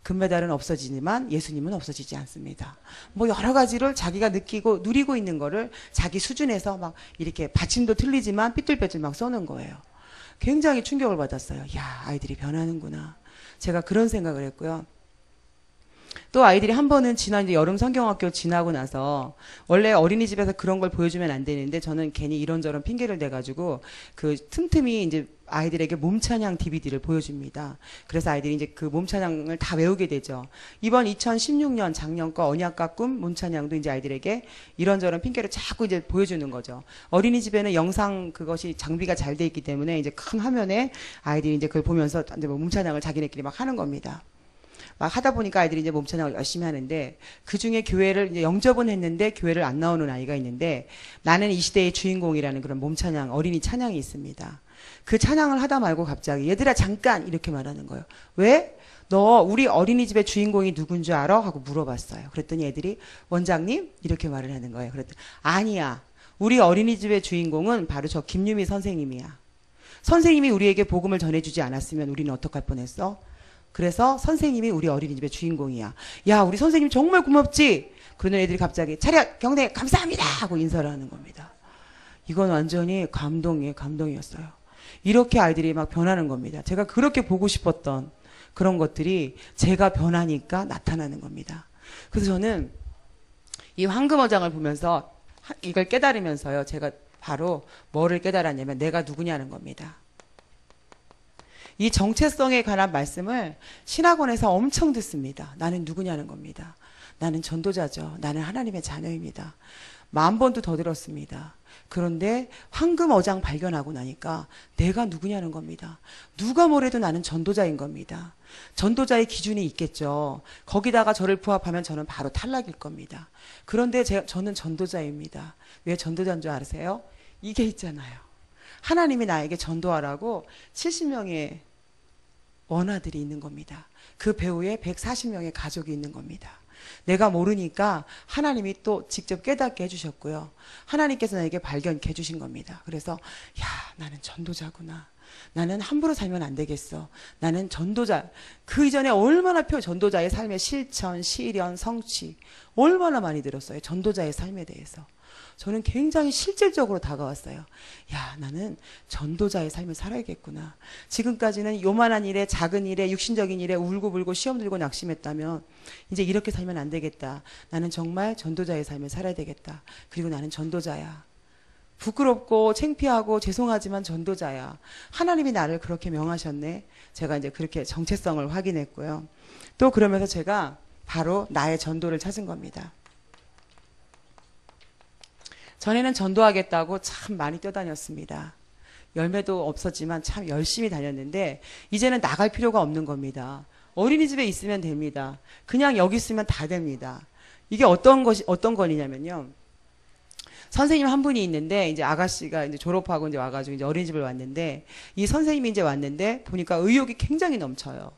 [SPEAKER 1] 금메달은 없어지지만 예수님은 없어지지 않습니다. 뭐 여러 가지를 자기가 느끼고 누리고 있는 거를 자기 수준에서 막 이렇게 받침도 틀리지만 삐뚤빼뚤 막 써는 거예요. 굉장히 충격을 받았어요. 야, 아이들이 변하는구나. 제가 그런 생각을 했고요. 또 아이들이 한 번은 지난 이제 여름 성경학교 지나고 나서 원래 어린이집에서 그런 걸 보여주면 안 되는데 저는 괜히 이런저런 핑계를 대가지고 그 틈틈이 이제 아이들에게 몸찬양 DVD를 보여줍니다. 그래서 아이들이 이제 그 몸찬양을 다 외우게 되죠. 이번 2016년 작년 거 언약과 꿈 몸찬양도 이제 아이들에게 이런저런 핑계를 자꾸 이제 보여주는 거죠. 어린이집에는 영상 그것이 장비가 잘 돼 있기 때문에 이제 큰 화면에 아이들이 이제 그걸 보면서 이제 뭐 몸찬양을 자기네끼리 막 하는 겁니다. 막 하다 보니까 아이들이 이제 몸찬양을 열심히 하는데 그 중에 교회를 이제 영접은 했는데 교회를 안 나오는 아이가 있는데 나는 이 시대의 주인공이라는 그런 몸찬양 어린이 찬양이 있습니다. 그 찬양을 하다 말고 갑자기 얘들아 잠깐 이렇게 말하는 거예요. 왜? 너 우리 어린이집의 주인공이 누군 줄 알아? 하고 물어봤어요. 그랬더니 애들이 원장님 이렇게 말을 하는 거예요. 그랬더니 아니야. 우리 어린이집의 주인공은 바로 저 김유미 선생님이야. 선생님이 우리에게 복음을 전해주지 않았으면 우리는 어떡할 뻔했어? 그래서 선생님이 우리 어린이집의 주인공이야. 야, 우리 선생님 정말 고맙지? 그러는 애들이 갑자기 차렷, 경례, 감사합니다! 하고 인사를 하는 겁니다. 이건 완전히 감동이에요, 감동이었어요. 이렇게 아이들이 막 변하는 겁니다. 제가 그렇게 보고 싶었던 그런 것들이 제가 변하니까 나타나는 겁니다. 그래서 저는 이 황금어장을 보면서 하- 이걸 깨달으면서요, 제가 바로 뭐를 깨달았냐면 내가 누구냐는 겁니다. 이 정체성에 관한 말씀을 신학원에서 엄청 듣습니다. 나는 누구냐는 겁니다. 나는 전도자죠. 나는 하나님의 자녀입니다. 만 번도 더 들었습니다. 그런데 황금 어장 발견하고 나니까 내가 누구냐는 겁니다. 누가 뭐래도 나는 전도자인 겁니다. 전도자의 기준이 있겠죠. 거기다가 저를 부합하면 저는 바로 탈락일 겁니다. 그런데 제, 저는 전도자입니다. 왜 전도자인 줄 아세요? 이게 있잖아요. 하나님이 나에게 전도하라고 70명의 원아들이 있는 겁니다. 그 배우에 140명의 가족이 있는 겁니다. 내가 모르니까 하나님이 또 직접 깨닫게 해주셨고요. 하나님께서 나에게 발견케 해주신 겁니다. 그래서, 야, 나는 전도자구나. 나는 함부로 살면 안 되겠어. 나는 전도자. 그 이전에 얼마나 표 전도자의 삶의 실천, 시련, 성취. 얼마나 많이 들었어요. 전도자의 삶에 대해서. 저는 굉장히 실질적으로 다가왔어요. 야, 나는 전도자의 삶을 살아야겠구나. 지금까지는 요만한 일에, 작은 일에, 육신적인 일에 울고불고 시험 들고 낙심했다면, 이제 이렇게 살면 안 되겠다. 나는 정말 전도자의 삶을 살아야 되겠다. 그리고 나는 전도자야. 부끄럽고 창피하고 죄송하지만 전도자야. 하나님이 나를 그렇게 명하셨네. 제가 이제 그렇게 정체성을 확인했고요. 또 그러면서 제가 바로 나의 전도를 찾은 겁니다. 전에는 전도하겠다고 참 많이 뛰어다녔습니다. 열매도 없었지만 참 열심히 다녔는데 이제는 나갈 필요가 없는 겁니다. 어린이집에 있으면 됩니다. 그냥 여기 있으면 다 됩니다. 이게 어떤 것이 어떤 거냐면요. 선생님 한 분이 있는데 이제 아가씨가 이제 졸업하고 이제 와가지고 이제 어린이집을 왔는데 이 선생님이 이제 왔는데 보니까 의욕이 굉장히 넘쳐요.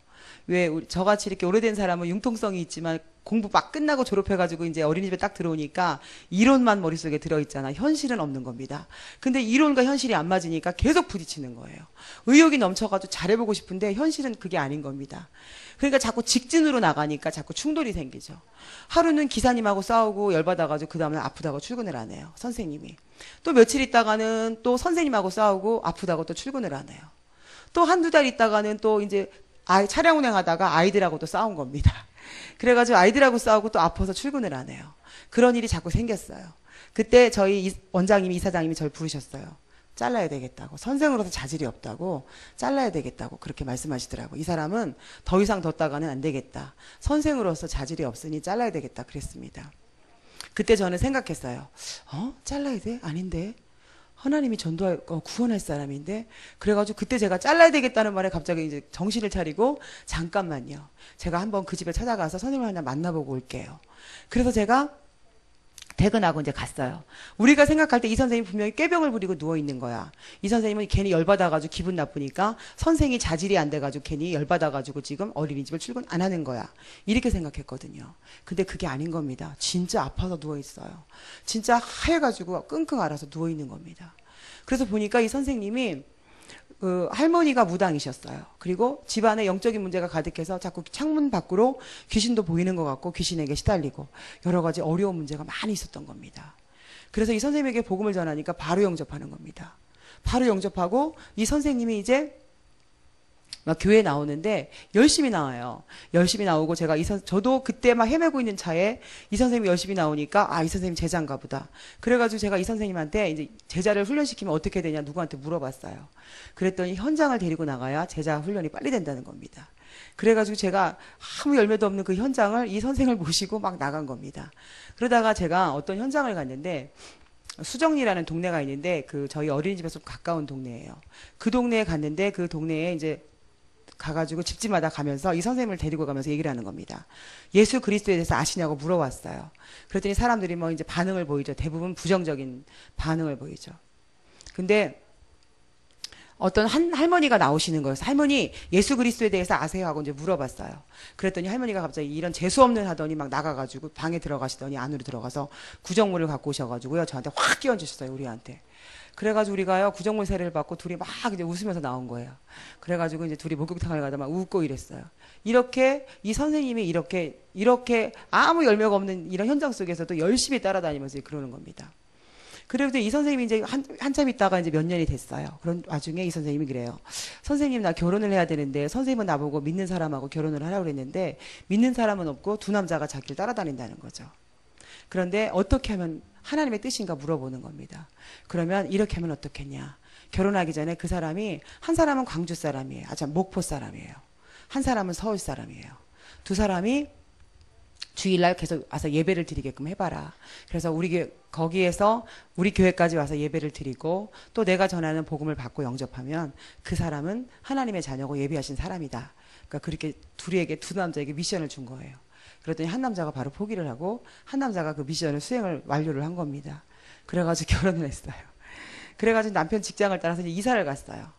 [SPEAKER 1] 왜 우리 저같이 이렇게 오래된 사람은 융통성이 있지만 공부 막 끝나고 졸업해가지고 이제 어린이집에 딱 들어오니까 이론만 머릿속에 들어있잖아. 현실은 없는 겁니다. 근데 이론과 현실이 안 맞으니까 계속 부딪히는 거예요. 의욕이 넘쳐가지고 잘해보고 싶은데 현실은 그게 아닌 겁니다. 그러니까 자꾸 직진으로 나가니까 자꾸 충돌이 생기죠. 하루는 기사님하고 싸우고 열받아가지고 그 다음날 아프다고 출근을 안 해요. 선생님이. 또 며칠 있다가는 또 선생님하고 싸우고 아프다고 또 출근을 안 해요. 또 한두 달 있다가는 또 이제 아이 차량 운행하다가 아이들하고 또 싸운 겁니다. 그래가지고 아이들하고 싸우고 또 아파서 출근을 안 해요. 그런 일이 자꾸 생겼어요. 그때 저희 이- 원장님이 이사장님이 저를 부르셨어요. 잘라야 되겠다고 선생으로서 자질이 없다고 잘라야 되겠다고 그렇게 말씀하시더라고. 이 사람은 더 이상 뒀다가는 안 되겠다. 선생으로서 자질이 없으니 잘라야 되겠다 그랬습니다. 그때 저는 생각했어요. 어? 잘라야 돼? 아닌데. 하나님이 전도할 어, 구원할 사람인데 그래가지고 그때 제가 잘라야 되겠다는 말에 갑자기 이제 정신을 차리고 잠깐만요. 제가 한번 그 집에 찾아가서 선생님을 하나 만나보고 올게요. 그래서 제가 퇴근하고 이제 갔어요. 우리가 생각할 때 이 선생님 분명히 꾀병을 부리고 누워 있는 거야. 이 선생님은 괜히 열받아가지고 기분 나쁘니까 선생이 자질이 안 돼가지고 괜히 열받아가지고 지금 어린이집을 출근 안 하는 거야. 이렇게 생각했거든요. 근데 그게 아닌 겁니다. 진짜 아파서 누워 있어요. 진짜 하얘가지고 끙끙 앓아서 누워 있는 겁니다. 그래서 보니까 이 선생님이 그 할머니가 무당이셨어요. 그리고 집안에 영적인 문제가 가득해서 자꾸 창문 밖으로 귀신도 보이는 것 같고 귀신에게 시달리고 여러 가지 어려운 문제가 많이 있었던 겁니다. 그래서 이 선생님에게 복음을 전하니까 바로 영접하는 겁니다. 바로 영접하고 이 선생님이 이제 막 교회 나오는데 열심히 나와요. 열심히 나오고 제가 이 선, 저도 그때 막 헤매고 있는 차에 이 선생님이 열심히 나오니까 아, 이 선생님 제자인가 보다. 그래가지고 제가 이 선생님한테 이제 제자를 훈련시키면 어떻게 되냐 누구한테 물어봤어요. 그랬더니 현장을 데리고 나가야 제자 훈련이 빨리 된다는 겁니다. 그래가지고 제가 아무 열매도 없는 그 현장을 이 선생을 모시고 막 나간 겁니다. 그러다가 제가 어떤 현장을 갔는데 수정리라는 동네가 있는데 그 저희 어린이집에서 좀 가까운 동네예요. 그 동네에 갔는데 그 동네에 이제 가가지고 집집마다 가면서 이 선생님을 데리고 가면서 얘기를 하는 겁니다. 예수 그리스도에 대해서 아시냐고 물어봤어요. 그랬더니 사람들이 뭐 이제 반응을 보이죠. 대부분 부정적인 반응을 보이죠. 근데 어떤 한 할머니가 나오시는 거예요. 할머니 예수 그리스도에 대해서 아세요 하고 이제 물어봤어요. 그랬더니 할머니가 갑자기 이런 재수 없는 하더니 막 나가가지고 방에 들어가시더니 안으로 들어가서 구정물을 갖고 오셔가지고요 저한테 확 끼얹으셨어요 우리한테. 그래가지고 우리가요 구정물 세례를 받고 둘이 막 이제 웃으면서 나온 거예요. 그래가지고 이제 둘이 목욕탕을 가다 막 웃고 이랬어요. 이렇게 이 선생님이 이렇게 이렇게 아무 열매가 없는 이런 현장 속에서도 열심히 따라다니면서 그러는 겁니다. 그래도 이 선생님이 이제 한, 한참 있다가 이제 몇 년이 됐어요. 그런 와중에 이 선생님이 그래요. 선생님 나 결혼을 해야 되는데 선생님은 나보고 믿는 사람하고 결혼을 하라고 그랬는데 믿는 사람은 없고 두 남자가 자기를 따라다닌다는 거죠. 그런데 어떻게 하면 하나님의 뜻인가 물어보는 겁니다. 그러면 이렇게 하면 어떻겠냐. 결혼하기 전에 그 사람이 한 사람은 광주 사람이에요. 아주 목포 사람이에요. 한 사람은 서울 사람이에요. 두 사람이 주일날 계속 와서 예배를 드리게끔 해봐라. 그래서 우리 교 거기에서 우리 교회까지 와서 예배를 드리고 또 내가 전하는 복음을 받고 영접하면 그 사람은 하나님의 자녀고 예비하신 사람이다. 그러니까 그렇게 둘이에게 두 남자에게 미션을 준 거예요. 그랬더니 한 남자가 바로 포기를 하고 한 남자가 그 미션을 수행을 완료를 한 겁니다. 그래가지고 결혼을 했어요. 그래가지고 남편 직장을 따라서 이사를 갔어요.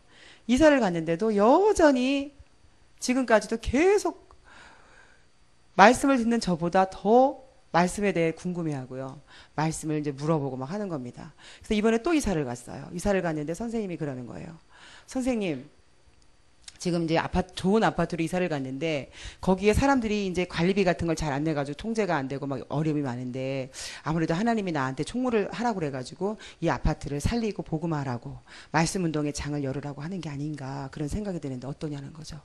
[SPEAKER 1] 이사를 갔는데도 여전히 지금까지도 계속 말씀을 듣는 저보다 더 말씀에 대해 궁금해하고요. 말씀을 이제 물어보고 막 하는 겁니다. 그래서 이번에 또 이사를 갔어요. 이사를 갔는데 선생님이 그러는 거예요. 선생님, 지금 이제 아파트, 좋은 아파트로 이사를 갔는데 거기에 사람들이 이제 관리비 같은 걸 잘 안 내가지고 통제가 안 되고 막 어려움이 많은데 아무래도 하나님이 나한테 총무를 하라고 그래가지고 이 아파트를 살리고 복음하라고 말씀 운동에 장을 열으라고 하는 게 아닌가 그런 생각이 드는데 어떠냐는 거죠.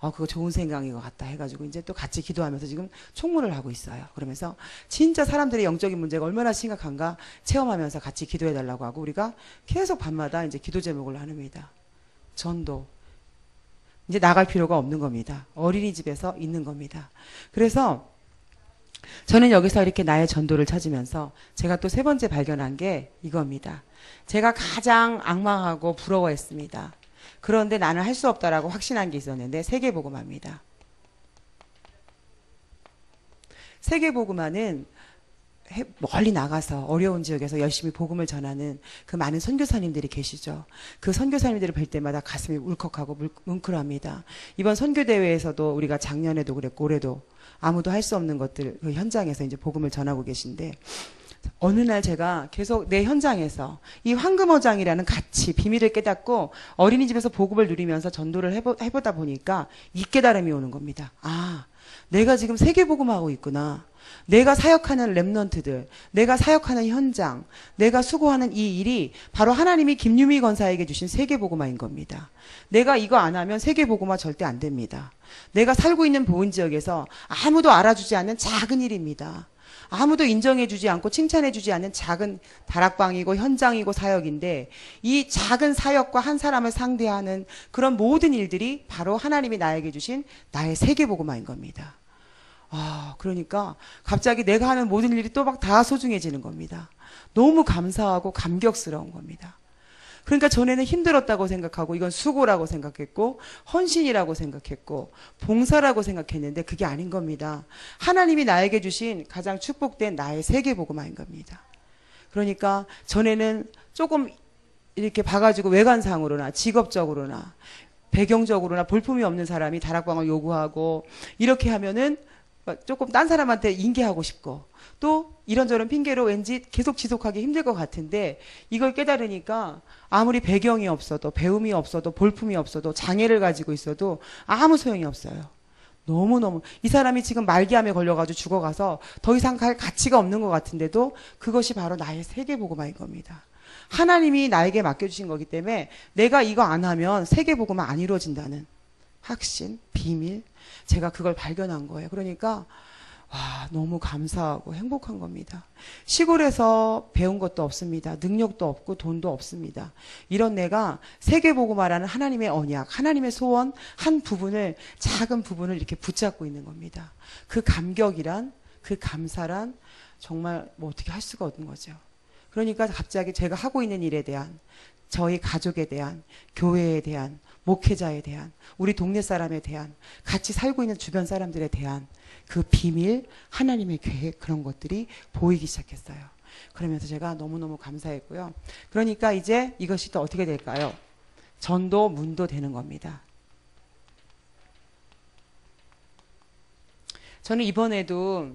[SPEAKER 1] 어, 그거 좋은 생각인 것 같다 해가지고 이제 또 같이 기도하면서 지금 총무를 하고 있어요. 그러면서 진짜 사람들의 영적인 문제가 얼마나 심각한가 체험하면서 같이 기도해달라고 하고 우리가 계속 밤마다 이제 기도 제목을 나눕니다. 전도. 이제 나갈 필요가 없는 겁니다. 어린이집에서 있는 겁니다. 그래서 저는 여기서 이렇게 나의 전도를 찾으면서 제가 또 세 번째 발견한 게 이겁니다. 제가 가장 악망하고 부러워했습니다. 그런데 나는 할 수 없다라고 확신한 게 있었는데 세계보고마입니다. 세계보고마는 해- 멀리 나가서 어려운 지역에서 열심히 복음을 전하는 그 많은 선교사님들이 계시죠. 그 선교사님들을 뵐 때마다 가슴이 울컥하고 물- 뭉클합니다. 이번 선교대회에서도 우리가 작년에도 그랬고 올해도 아무도 할 수 없는 것들 그 현장에서 이제 복음을 전하고 계신데 어느 날 제가 계속 내 현장에서 이 황금어장이라는 가치, 비밀을 깨닫고 어린이집에서 보급을 누리면서 전도를 해보, 해보다 보니까 이 깨달음이 오는 겁니다. 아, 내가 지금 세계복음하고 있구나. 내가 사역하는 랩런트들, 내가 사역하는 현장, 내가 수고하는 이 일이 바로 하나님이 김유미 권사에게 주신 세계복음화인 겁니다. 내가 이거 안 하면 세계복음화 절대 안 됩니다. 내가 살고 있는 보은 지역에서 아무도 알아주지 않는 작은 일입니다. 아무도 인정해주지 않고 칭찬해주지 않는 작은 다락방이고 현장이고 사역인데 이 작은 사역과 한 사람을 상대하는 그런 모든 일들이 바로 하나님이 나에게 주신 나의 세계복음화인 겁니다. 아, 그러니까 갑자기 내가 하는 모든 일이 또 막 다 소중해지는 겁니다. 너무 감사하고 감격스러운 겁니다. 그러니까 전에는 힘들었다고 생각하고 이건 수고라고 생각했고 헌신이라고 생각했고 봉사라고 생각했는데 그게 아닌 겁니다. 하나님이 나에게 주신 가장 축복된 나의 세계 복음화인 겁니다. 그러니까 전에는 조금 이렇게 봐가지고 외관상으로나 직업적으로나 배경적으로나 볼품이 없는 사람이 다락방을 요구하고 이렇게 하면은 조금 딴 사람한테 인계하고 싶고 또 이런저런 핑계로 왠지 계속 지속하기 힘들 것 같은데 이걸 깨달으니까 아무리 배경이 없어도 배움이 없어도 볼품이 없어도 장애를 가지고 있어도 아무 소용이 없어요. 너무너무 이 사람이 지금 말기암에 걸려가지고 죽어가서 더 이상 갈 가치가 없는 것 같은데도 그것이 바로 나의 세계보고마인 겁니다. 하나님이 나에게 맡겨주신 거기 때문에 내가 이거 안 하면 세계보고만 안 이루어진다는 확신, 비밀, 제가 그걸 발견한 거예요. 그러니까 와, 너무 감사하고 행복한 겁니다. 시골에서 배운 것도 없습니다. 능력도 없고 돈도 없습니다. 이런 내가 세계 보고 말하는 하나님의 언약, 하나님의 소원 한 부분을 작은 부분을 이렇게 붙잡고 있는 겁니다. 그 감격이란 그 감사란 정말 뭐 어떻게 할 수가 없는 거죠. 그러니까 갑자기 제가 하고 있는 일에 대한 저희 가족에 대한 교회에 대한 목회자에 대한 우리 동네 사람에 대한 같이 살고 있는 주변 사람들에 대한 그 비밀 하나님의 계획 그런 것들이 보이기 시작했어요. 그러면서 제가 너무너무 감사했고요. 그러니까 이제 이것이 또 어떻게 될까요? 전도 문도 되는 겁니다. 저는 이번에도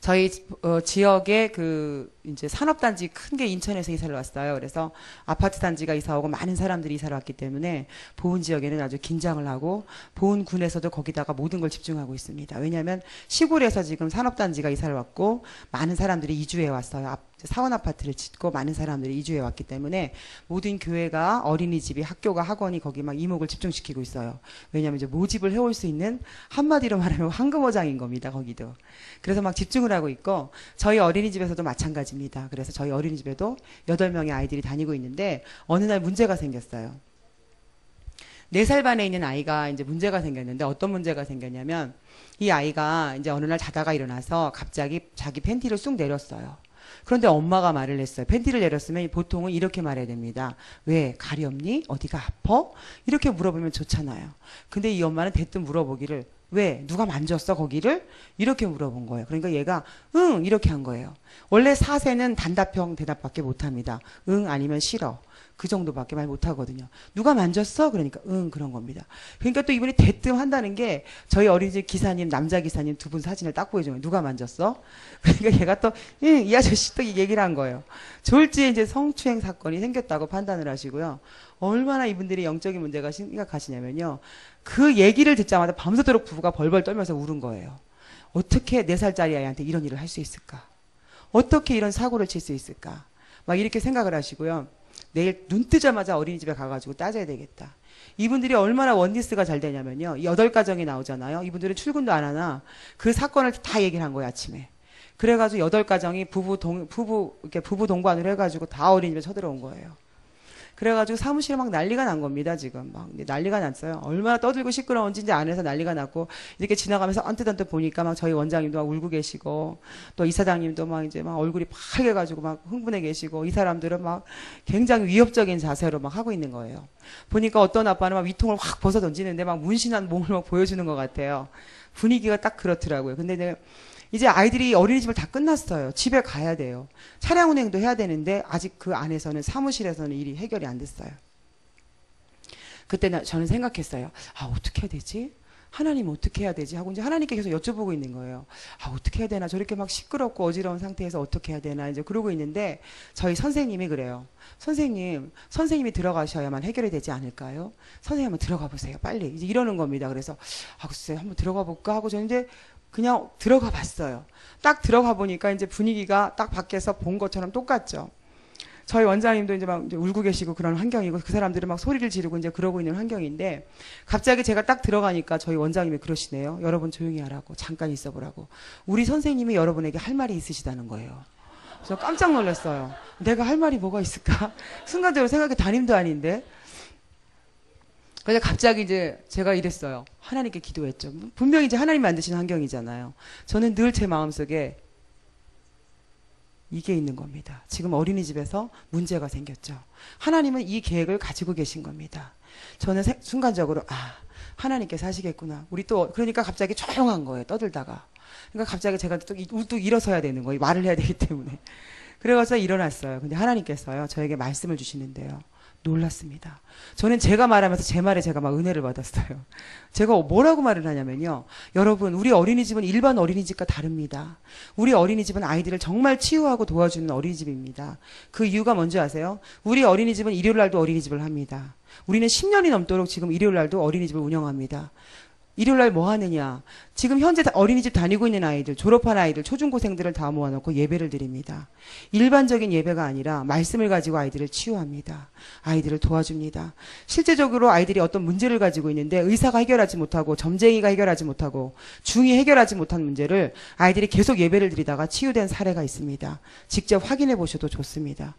[SPEAKER 1] 저희 어, 지역에 그 이제 산업단지 큰 게 인천에서 이사를 왔어요. 그래서 아파트 단지가 이사 오고 많은 사람들이 이사를 왔기 때문에 보은 지역에는 아주 긴장을 하고 보은 군에서도 거기다가 모든 걸 집중하고 있습니다. 왜냐하면 시골에서 지금 산업단지가 이사를 왔고 많은 사람들이 이주해 왔어요. 사원 아파트를 짓고 많은 사람들이 이주해 왔기 때문에 모든 교회가 어린이집이 학교가 학원이 거기 막 이목을 집중시키고 있어요. 왜냐하면 이제 모집을 해올 수 있는 한마디로 말하면 황금어장인 겁니다. 거기도. 그래서 막 집중을 하고 있고 저희 어린이집에서도 마찬가지 입니다. 그래서 저희 어린이집에도 여덟 명의 아이들이 다니고 있는데 어느 날 문제가 생겼어요. 네살 반에 있는 아이가 이제 문제가 생겼는데 어떤 문제가 생겼냐면 이 아이가 이제 어느 날 자다가 일어나서 갑자기 자기 팬티를 쑥 내렸어요. 그런데 엄마가 말을 했어요. 팬티를 내렸으면 보통은 이렇게 말해야 됩니다. 왜? 가렵니? 어디가 아파? 이렇게 물어보면 좋잖아요. 근데 이 엄마는 대뜸 물어보기를 왜? 누가 만졌어, 거기를? 이렇게 물어본 거예요. 그러니까 얘가, 응, 이렇게 한 거예요. 원래 사세는 단답형 대답밖에 못 합니다. 응, 아니면 싫어. 그 정도밖에 말 못하거든요. 누가 만졌어? 그러니까 응 그런 겁니다. 그러니까 또 이분이 대뜸 한다는 게 저희 어린이집 기사님 남자 기사님 두 분 사진을 딱 보여주면 누가 만졌어? 그러니까 얘가 또이 아저씨 또 얘기를 한 거예요. 졸지에 이제 성추행 사건이 생겼다고 판단을 하시고요. 얼마나 이분들이 영적인 문제가 심각하시냐면요. 그 얘기를 듣자마자 밤새도록 부부가 벌벌 떨면서 울은 거예요. 어떻게 네 살짜리 아이한테 이런 일을 할 수 있을까? 어떻게 이런 사고를 칠 수 있을까? 막 이렇게 생각을 하시고요. 내일 눈 뜨자마자 어린이집에 가가지고 따져야 되겠다. 이분들이 얼마나 원디스가 잘 되냐면요. 여덟 가정이 나오잖아요. 이분들은 출근도 안 하나 그 사건을 다 얘기를 한 거예요 아침에. 그래가지고 여덟 가정이 부부 동 부부 이렇게 부부 동반을 해가지고 다 어린이집에 쳐들어온 거예요. 그래가지고 사무실에 막 난리가 난 겁니다, 지금. 막 난리가 났어요. 얼마나 떠들고 시끄러운지 이제 안에서 난리가 났고, 이렇게 지나가면서 언뜻언뜻 보니까 막 저희 원장님도 막 울고 계시고, 또 이사장님도 막 이제 막 얼굴이 파게가지고 막 흥분해 계시고, 이 사람들은 막 굉장히 위협적인 자세로 막 하고 있는 거예요. 보니까 어떤 아빠는 막 위통을 확 벗어 던지는데 막 문신한 몸을 막 보여주는 것 같아요. 분위기가 딱 그렇더라고요. 근데 내가 이제 아이들이 어린이집을 다 끝났어요. 집에 가야 돼요. 차량 운행도 해야 되는데 아직 그 안에서는 사무실에서는 일이 해결이 안 됐어요. 그때 저는 생각했어요. 아, 어떻게 해야 되지? 하나님 어떻게 해야 되지? 하고 이제 하나님께 계속 여쭤보고 있는 거예요. 아, 어떻게 해야 되나? 저렇게 막 시끄럽고 어지러운 상태에서 어떻게 해야 되나? 이제 그러고 있는데 저희 선생님이 그래요. 선생님, 선생님이 들어가셔야만 해결이 되지 않을까요? 선생님 한번 들어가 보세요. 빨리. 이제 이러는 겁니다. 그래서 아, 글쎄 한번 들어가 볼까 하고 저는 이제 그냥 들어가 봤어요. 딱 들어가 보니까 이제 분위기가 딱 밖에서 본 것처럼 똑같죠. 저희 원장님도 이제 막 이제 울고 계시고 그런 환경이고 그 사람들은 막 소리를 지르고 이제 그러고 있는 환경인데 갑자기 제가 딱 들어가니까 저희 원장님이 그러시네요. 여러분 조용히 하라고 잠깐 있어 보라고. 우리 선생님이 여러분에게 할 말이 있으시다는 거예요. 그래서 깜짝 놀랐어요. 내가 할 말이 뭐가 있을까? 순간적으로 생각해 담임도 아닌데. 그래서 갑자기 이제 제가 이랬어요. 하나님께 기도했죠. 분명히 이제 하나님 만드신 환경이잖아요. 저는 늘 제 마음속에 이게 있는 겁니다. 지금 어린이집에서 문제가 생겼죠. 하나님은 이 계획을 가지고 계신 겁니다. 저는 세- 순간적으로 아 하나님께서 하시겠구나. 우리 또 그러니까 갑자기 조용한 거예요. 떠들다가. 그러니까 갑자기 제가 또 이- 우뚝 일어서야 되는 거예요. 말을 해야 되기 때문에. 그래가지고 일어났어요. 근데 하나님께서요 저에게 말씀을 주시는데요. 놀랐습니다. 저는 제가 말하면서 제 말에 제가 막 은혜를 받았어요. 제가 뭐라고 말을 하냐면요. 여러분, 우리 어린이집은 일반 어린이집과 다릅니다. 우리 어린이집은 아이들을 정말 치유하고 도와주는 어린이집입니다. 그 이유가 뭔지 아세요? 우리 어린이집은 일요일 날도 어린이집을 합니다. 우리는 10년이 넘도록 지금 일요일 날도 어린이집을 운영합니다. 일요일 날 뭐 하느냐? 지금 현재 다- 어린이집 다니고 있는 아이들, 졸업한 아이들, 초중고생들을 다 모아놓고 예배를 드립니다. 일반적인 예배가 아니라 말씀을 가지고 아이들을 치유합니다. 아이들을 도와줍니다. 실제적으로 아이들이 어떤 문제를 가지고 있는데 의사가 해결하지 못하고 점쟁이가 해결하지 못하고 중이 해결하지 못한 문제를 아이들이 계속 예배를 드리다가 치유된 사례가 있습니다. 직접 확인해 보셔도 좋습니다.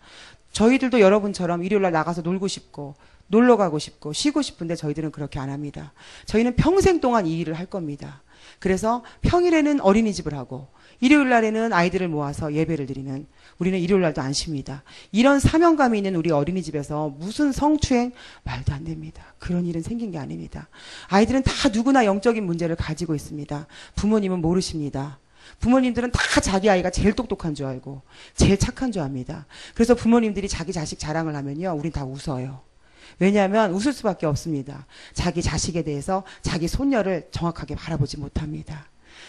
[SPEAKER 1] 저희들도 여러분처럼 일요일 날 나가서 놀고 싶고 놀러 가고 싶고 쉬고 싶은데 저희들은 그렇게 안 합니다. 저희는 평생 동안 이 일을 할 겁니다. 그래서 평일에는 어린이집을 하고 일요일 날에는 아이들을 모아서 예배를 드리는 우리는 일요일 날도 안 쉽니다. 이런 사명감이 있는 우리 어린이집에서 무슨 성추행 말도 안 됩니다. 그런 일은 생긴 게 아닙니다. 아이들은 다 누구나 영적인 문제를 가지고 있습니다. 부모님은 모르십니다. 부모님들은 다 자기 아이가 제일 똑똑한 줄 알고 제일 착한 줄 압니다. 그래서 부모님들이 자기 자식 자랑을 하면요. 우린 다 웃어요. 왜냐하면 웃을 수밖에 없습니다. 자기 자식에 대해서 자기 손녀를 정확하게 바라보지 못합니다.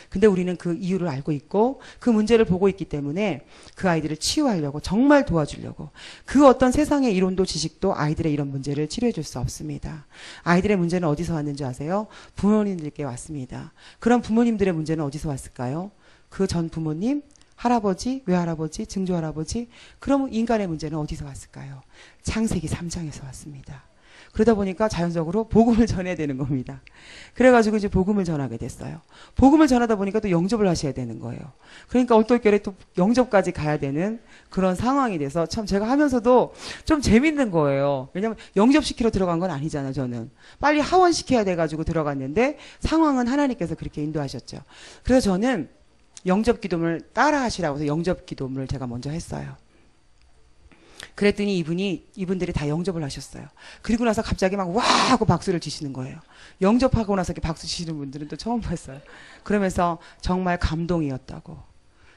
[SPEAKER 1] 근데 우리는 그 이유를 알고 있고 그 문제를 보고 있기 때문에 그 아이들을 치유하려고 정말 도와주려고 그 어떤 세상의 이론도 지식도 아이들의 이런 문제를 치료해 줄 수 없습니다. 아이들의 문제는 어디서 왔는지 아세요? 부모님들께 왔습니다. 그럼 부모님들의 문제는 어디서 왔을까요? 그 전 부모님, 할아버지, 외할아버지, 증조할아버지, 그럼 인간의 문제는 어디서 왔을까요? 창세기 3장에서 왔습니다. 그러다 보니까 자연적으로 복음을 전해야 되는 겁니다. 그래가지고 이제 복음을 전하게 됐어요. 복음을 전하다 보니까 또 영접을 하셔야 되는 거예요. 그러니까 얼떨결에 또 영접까지 가야 되는 그런 상황이 돼서 참 제가 하면서도 좀 재밌는 거예요. 왜냐면 영접시키러 들어간 건 아니잖아요, 저는. 빨리 하원시켜야 돼가지고 들어갔는데 상황은 하나님께서 그렇게 인도하셨죠. 그래서 저는 영접 기도문을 따라 하시라고 해서 영접 기도문을 제가 먼저 했어요. 그랬더니 이분이 이분들이 다 영접을 하셨어요. 그리고 나서 갑자기 막 와 하고 박수를 치시는 거예요. 영접하고 나서 이렇게 박수 치시는 분들은 또 처음 봤어요. 그러면서 정말 감동이었다고.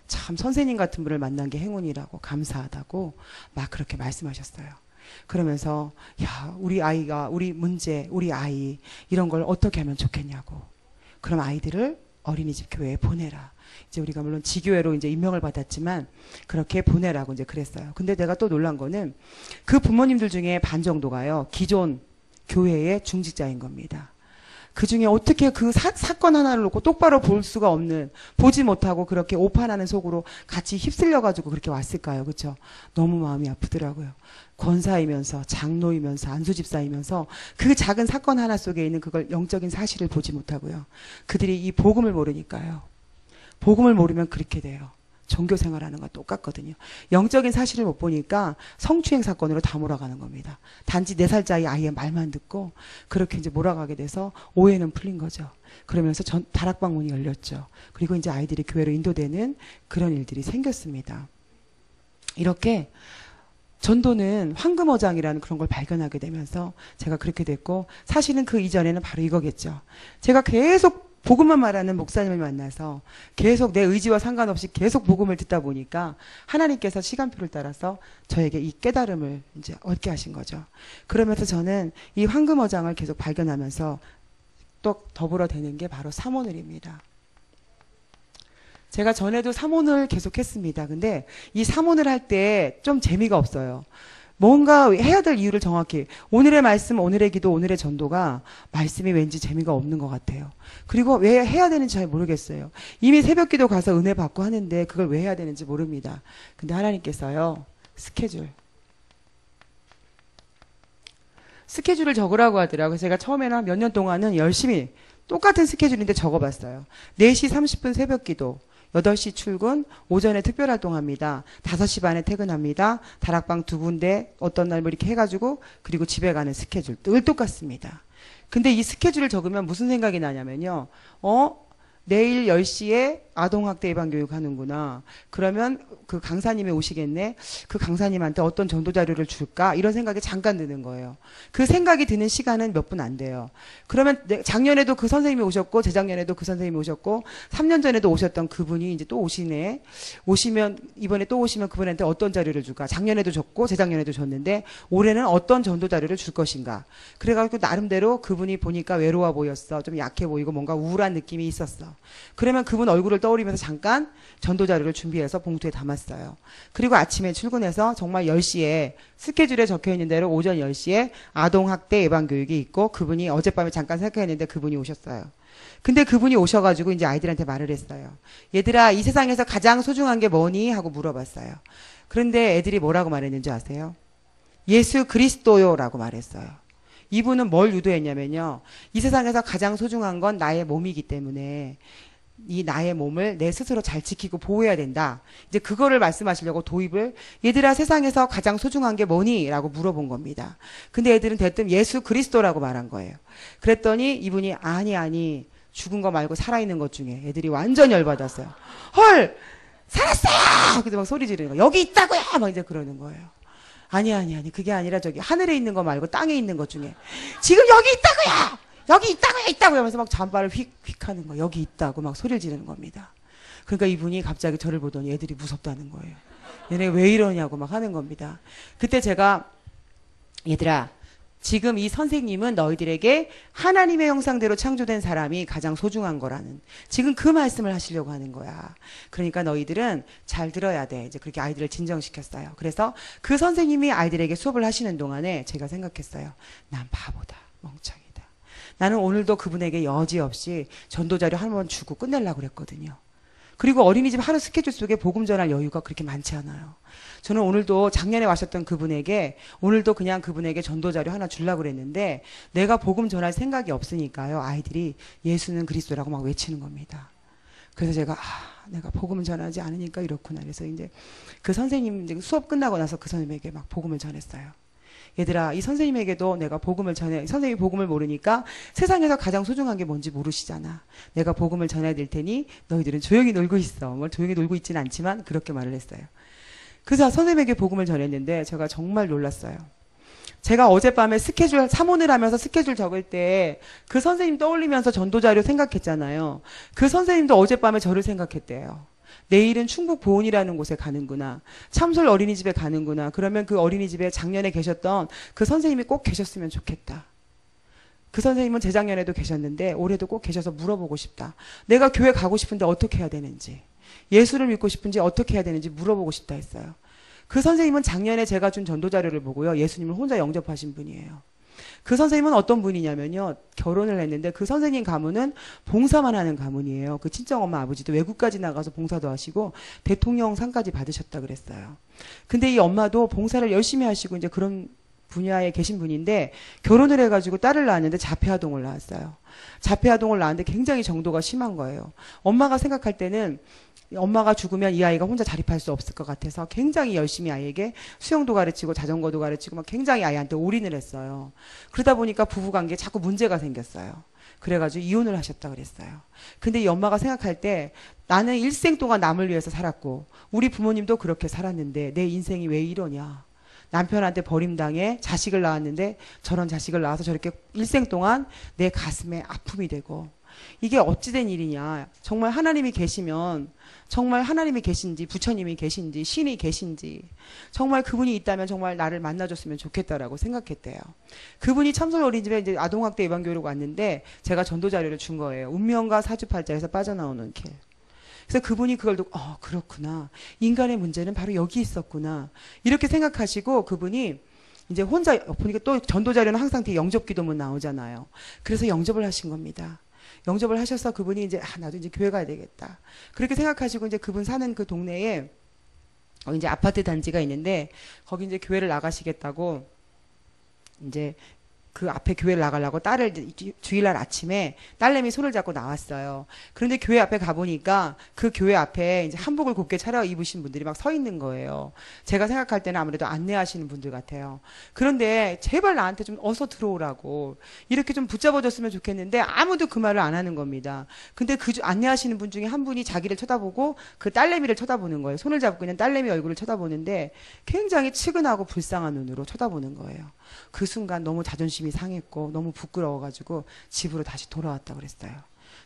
[SPEAKER 1] 참 선생님 같은 분을 만난 게 행운이라고 감사하다고 막 그렇게 말씀하셨어요. 그러면서 야, 우리 아이가 우리 문제, 우리 아이 이런 걸 어떻게 하면 좋겠냐고. 그럼 아이들을 어린이집 교회에 보내라. 이제 우리가 물론 지교회로 이제 임명을 받았지만 그렇게 보내라고 이제 그랬어요. 근데 내가 또 놀란 거는 그 부모님들 중에 반 정도가요. 기존 교회의 중직자인 겁니다. 그 중에 어떻게 그 사, 사건 하나를 놓고 똑바로 볼 수가 없는, 보지 못하고 그렇게 오판하는 속으로 같이 휩쓸려 가지고 그렇게 왔을까요? 그쵸? 너무 마음이 아프더라고요. 권사이면서, 장로이면서, 안수집사이면서 그 작은 사건 하나 속에 있는 그걸 영적인 사실을 보지 못하고요. 그들이 이 복음을 모르니까요. 복음을 모르면 그렇게 돼요. 종교 생활하는 건 똑같거든요. 영적인 사실을 못 보니까 성추행 사건으로 다 몰아가는 겁니다. 단지 네 살짜리 아이의 말만 듣고 그렇게 이제 몰아가게 돼서 오해는 풀린 거죠. 그러면서 전 다락방 문이 열렸죠. 그리고 이제 아이들이 교회로 인도되는 그런 일들이 생겼습니다. 이렇게 전도는 황금어장이라는 그런 걸 발견하게 되면서 제가 그렇게 됐고 사실은 그 이전에는 바로 이거겠죠. 제가 계속 복음만 말하는 목사님을 만나서 계속 내 의지와 상관없이 계속 복음을 듣다 보니까 하나님께서 시간표를 따라서 저에게 이 깨달음을 이제 얻게 하신 거죠. 그러면서 저는 이 황금어장을 계속 발견하면서 떡떡 더불어 되는 게 바로 삼오늘입니다. 제가 전에도 삼오늘 계속 했습니다. 근데 이 삼오늘 할 때 좀 재미가 없어요. 뭔가 해야 될 이유를 정확히 오늘의 말씀, 오늘의 기도, 오늘의 전도가 말씀이 왠지 재미가 없는 것 같아요. 그리고 왜 해야 되는지 잘 모르겠어요. 이미 새벽 기도 가서 은혜 받고 하는데 그걸 왜 해야 되는지 모릅니다. 근데 하나님께서요. 스케줄 스케줄을 적으라고 하더라고요. 제가 처음에는 몇 년 동안은 열심히 똑같은 스케줄인데 적어봤어요. 4시 30분 새벽 기도, 8시 출근, 오전에 특별 활동합니다. 5시 반에 퇴근합니다. 다락방 두 군데 어떤 날 뭐 이렇게 해가지고 그리고 집에 가는 스케줄 늘 똑같습니다. 근데 이 스케줄을 적으면 무슨 생각이 나냐면요. 어? 내일 10시에 아동학대 예방 교육 하는구나. 그러면 그 강사님이 오시겠네. 그 강사님한테 어떤 전도 자료를 줄까? 이런 생각이 잠깐 드는 거예요. 그 생각이 드는 시간은 몇 분 안 돼요. 그러면 작년에도 그 선생님이 오셨고 재작년에도 그 선생님이 오셨고 3년 전에도 오셨던 그분이 이제 또 오시네. 오시면 이번에 또 오시면 그분한테 어떤 자료를 줄까? 작년에도 줬고 재작년에도 줬는데 올해는 어떤 전도 자료를 줄 것인가? 그래 가지고 나름대로 그분이 보니까 외로워 보였어. 좀 약해 보이고 뭔가 우울한 느낌이 있었어. 그러면 그분 얼굴을 떠올리면서 잠깐 전도 자료를 준비해서 봉투에 담았어요. 그리고 아침에 출근해서 정말 10시에 스케줄에 적혀 있는 대로 오전 10시에 아동 학대 예방 교육이 있고 그분이 어젯밤에 잠깐 생각했는데 그분이 오셨어요. 근데 그분이 오셔가지고 이제 아이들한테 말을 했어요. 얘들아, 이 세상에서 가장 소중한 게 뭐니? 하고 물어봤어요. 그런데 애들이 뭐라고 말했는지 아세요? 예수 그리스도요라고 말했어요. 이분은 뭘 유도했냐면요. 이 세상에서 가장 소중한 건 나의 몸이기 때문에 이 나의 몸을 내 스스로 잘 지키고 보호해야 된다. 이제 그거를 말씀하시려고 도입을 얘들아 세상에서 가장 소중한 게 뭐니? 라고 물어본 겁니다. 근데 애들은 대뜸 예수 그리스도라고 말한 거예요. 그랬더니 이분이 아니 아니 죽은 거 말고 살아있는 것 중에 애들이 완전 열받았어요. 헐 살았어요! 그래서 막 소리 지르는 거예요. 여기 있다고요! 막 이제 그러는 거예요. 아니 아니 아니 그게 아니라 저기 하늘에 있는 거 말고 땅에 있는 것 중에 지금 여기 있다고요. 여기 있다고요, 있다고요 하면서 막 잠바를 휙, 휙 하는 거 여기 있다고 막 소리를 지르는 겁니다. 그러니까 이분이 갑자기 저를 보더니 애들이 무섭다는 거예요. 얘네 왜 이러냐고 막 하는 겁니다. 그때 제가 얘들아, 지금 이 선생님은 너희들에게 하나님의 형상대로 창조된 사람이 가장 소중한 거라는 지금 그 말씀을 하시려고 하는 거야. 그러니까 너희들은 잘 들어야 돼. 이제 그렇게 아이들을 진정시켰어요. 그래서 그 선생님이 아이들에게 수업을 하시는 동안에 제가 생각했어요. 난 바보다. 멍청이. 나는 오늘도 그분에게 여지없이 전도자료 한 번 주고 끝내려고 그랬거든요. 그리고 어린이집 하루 스케줄 속에 복음 전할 여유가 그렇게 많지 않아요. 저는 오늘도 작년에 와셨던 그분에게 오늘도 그냥 그분에게 전도 자료 하나 주려고 그랬는데 내가 복음 전할 생각이 없으니까요. 아이들이 예수는 그리스도라고 막 외치는 겁니다. 그래서 제가 아, 내가 복음을 전하지 않으니까 이렇구나. 그래서 이제 그 선생님 수업 끝나고 나서 그 선생님에게 막 복음을 전했어요. 얘들아, 이 선생님에게도 내가 복음을 전해, 선생님이 복음을 모르니까 세상에서 가장 소중한 게 뭔지 모르시잖아. 내가 복음을 전해야 될 테니 너희들은 조용히 놀고 있어. 뭘 조용히 놀고 있지는 않지만 그렇게 말을 했어요. 그래서 선생님에게 복음을 전했는데 제가 정말 놀랐어요. 제가 어젯밤에 스케줄 사문을 하면서 스케줄 적을 때 그 선생님 떠올리면서 전도 자료 생각했잖아요. 그 선생님도 어젯밤에 저를 생각했대요. 내일은 충북 보은이라는 곳에 가는구나. 참솔 어린이집에 가는구나. 그러면 그 어린이집에 작년에 계셨던 그 선생님이 꼭 계셨으면 좋겠다. 그 선생님은 재작년에도 계셨는데 올해도 꼭 계셔서 물어보고 싶다. 내가 교회 가고 싶은데 어떻게 해야 되는지. 예수를 믿고 싶은지 어떻게 해야 되는지 물어보고 싶다 했어요. 그 선생님은 작년에 제가 준 전도 자료를 보고요. 예수님을 혼자 영접하신 분이에요. 그 선생님은 어떤 분이냐면요. 결혼을 했는데 그 선생님 가문은 봉사만 하는 가문이에요. 그 친정엄마 아버지도 외국까지 나가서 봉사도 하시고 대통령 상까지 받으셨다 그랬어요. 근데 이 엄마도 봉사를 열심히 하시고 이제 그런 분야에 계신 분인데 결혼을 해가지고 딸을 낳았는데 자폐아동을 낳았어요. 자폐아동을 낳았는데 굉장히 정도가 심한 거예요. 엄마가 생각할 때는 엄마가 죽으면 이 아이가 혼자 자립할 수 없을 것 같아서 굉장히 열심히 아이에게 수영도 가르치고 자전거도 가르치고 막 굉장히 아이한테 올인을 했어요. 그러다 보니까 부부 관계에 자꾸 문제가 생겼어요. 그래가지고 이혼을 하셨다 그랬어요. 근데 이 엄마가 생각할 때 나는 일생 동안 남을 위해서 살았고 우리 부모님도 그렇게 살았는데 내 인생이 왜 이러냐. 남편한테 버림당해 자식을 낳았는데 저런 자식을 낳아서 저렇게 일생 동안 내 가슴에 아픔이 되고 이게 어찌된 일이냐. 정말 하나님이 계시면 정말 하나님이 계신지 부처님이 계신지 신이 계신지 정말 그분이 있다면 정말 나를 만나줬으면 좋겠다라고 생각했대요. 그분이 참솔 어린이집에 이제 아동학대 예방교육 왔는데 제가 전도 자료를 준 거예요. 운명과 사주팔자에서 빠져나오는 길. 그래서 그분이 그걸 듣고 어 그렇구나 인간의 문제는 바로 여기 있었구나 이렇게 생각하시고 그분이 이제 혼자 보니까 또 전도 자료는 항상 뒤에 영접 기도문 나오잖아요. 그래서 영접을 하신 겁니다. 영접을 하셔서 그분이 이제 아 나도 이제 교회 가야 되겠다. 그렇게 생각하시고 이제 그분 사는 그 동네에 어 이제 아파트 단지가 있는데 거기 이제 교회를 나가시겠다고 이제 그 앞에 교회를 나가려고 딸을 주일날 아침에 딸내미 손을 잡고 나왔어요. 그런데 교회 앞에 가보니까 그 교회 앞에 이제 한복을 곱게 차려 입으신 분들이 막 서 있는 거예요. 제가 생각할 때는 아무래도 안내하시는 분들 같아요. 그런데 제발 나한테 좀 어서 들어오라고 이렇게 좀 붙잡아줬으면 좋겠는데 아무도 그 말을 안 하는 겁니다. 근데 그 안내하시는 분 중에 한 분이 자기를 쳐다보고 그 딸내미를 쳐다보는 거예요. 손을 잡고 있는 딸내미 얼굴을 쳐다보는데 굉장히 측은하고 불쌍한 눈으로 쳐다보는 거예요. 그 순간 너무 자존심이 상했고 너무 부끄러워가지고 집으로 다시 돌아왔다 그랬어요.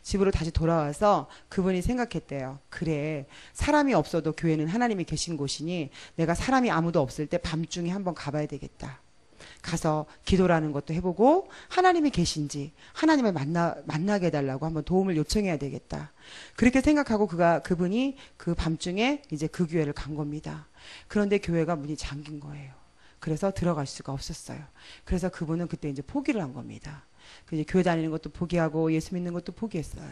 [SPEAKER 1] 집으로 다시 돌아와서 그분이 생각했대요. 그래. 사람이 없어도 교회는 하나님이 계신 곳이니 내가 사람이 아무도 없을 때 밤중에 한번 가봐야 되겠다. 가서 기도라는 것도 해보고 하나님이 계신지 하나님을 만나 만나게 해달라고 한번 도움을 요청해야 되겠다. 그렇게 생각하고 그가 그분이 그 밤중에 이제 그 교회를 간 겁니다. 그런데 교회가 문이 잠긴 거예요. 그래서 들어갈 수가 없었어요. 그래서 그분은 그때 이제 포기를 한 겁니다. 그 이제 교회 다니는 것도 포기하고 예수 믿는 것도 포기했어요.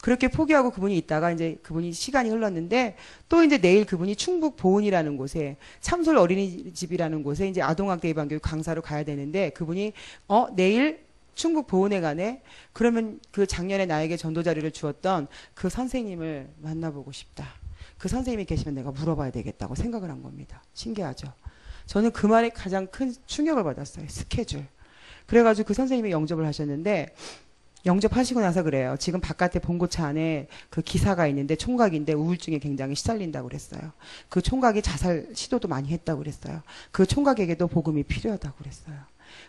[SPEAKER 1] 그렇게 포기하고 그분이 있다가 이제 그분이 시간이 흘렀는데 또 이제 내일 그분이 충북 보은이라는 곳에 참솔 어린이집이라는 곳에 이제 아동학대 예방교육 강사로 가야 되는데 그분이 어 내일 충북 보은에 가네 그러면 그 작년에 나에게 전도 자리를 주었던 그 선생님을 만나보고 싶다. 그 선생님이 계시면 내가 물어봐야 되겠다고 생각을 한 겁니다. 신기하죠. 저는 그 말에 가장 큰 충격을 받았어요. 스케줄. 그래가지고 그 선생님이 영접을 하셨는데 영접하시고 나서 그래요. 지금 바깥에 본고차 안에 그 기사가 있는데 총각인데 우울증에 굉장히 시달린다고 그랬어요. 그 총각이 자살 시도도 많이 했다고 그랬어요. 그 총각에게도 복음이 필요하다고 그랬어요.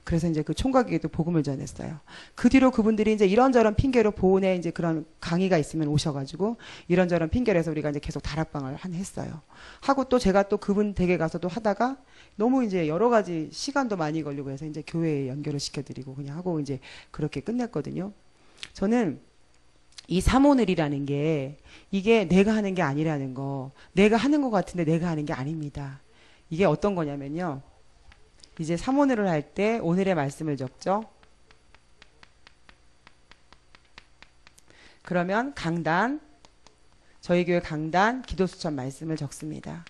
[SPEAKER 1] 그래서 이제 그 총각에게도 복음을 전했어요. 그 뒤로 그분들이 이제 이런저런 핑계로 보훈에 이제 그런 강의가 있으면 오셔가지고 이런저런 핑계로 해서 우리가 이제 계속 다락방을 한 했어요. 하고 또 제가 또 그분 댁에 가서도 하다가 너무 이제 여러 가지 시간도 많이 걸리고 해서 이제 교회에 연결을 시켜드리고 그냥 하고 이제 그렇게 끝냈거든요. 저는 이 사모늘이라는 게 이게 내가 하는 게 아니라는 거, 내가 하는 것 같은데 내가 하는 게 아닙니다. 이게 어떤 거냐면요. 이제 사모늘을 할 때 오늘의 말씀을 적죠. 그러면 강단, 저희 교회 강단, 기도수천 말씀을 적습니다.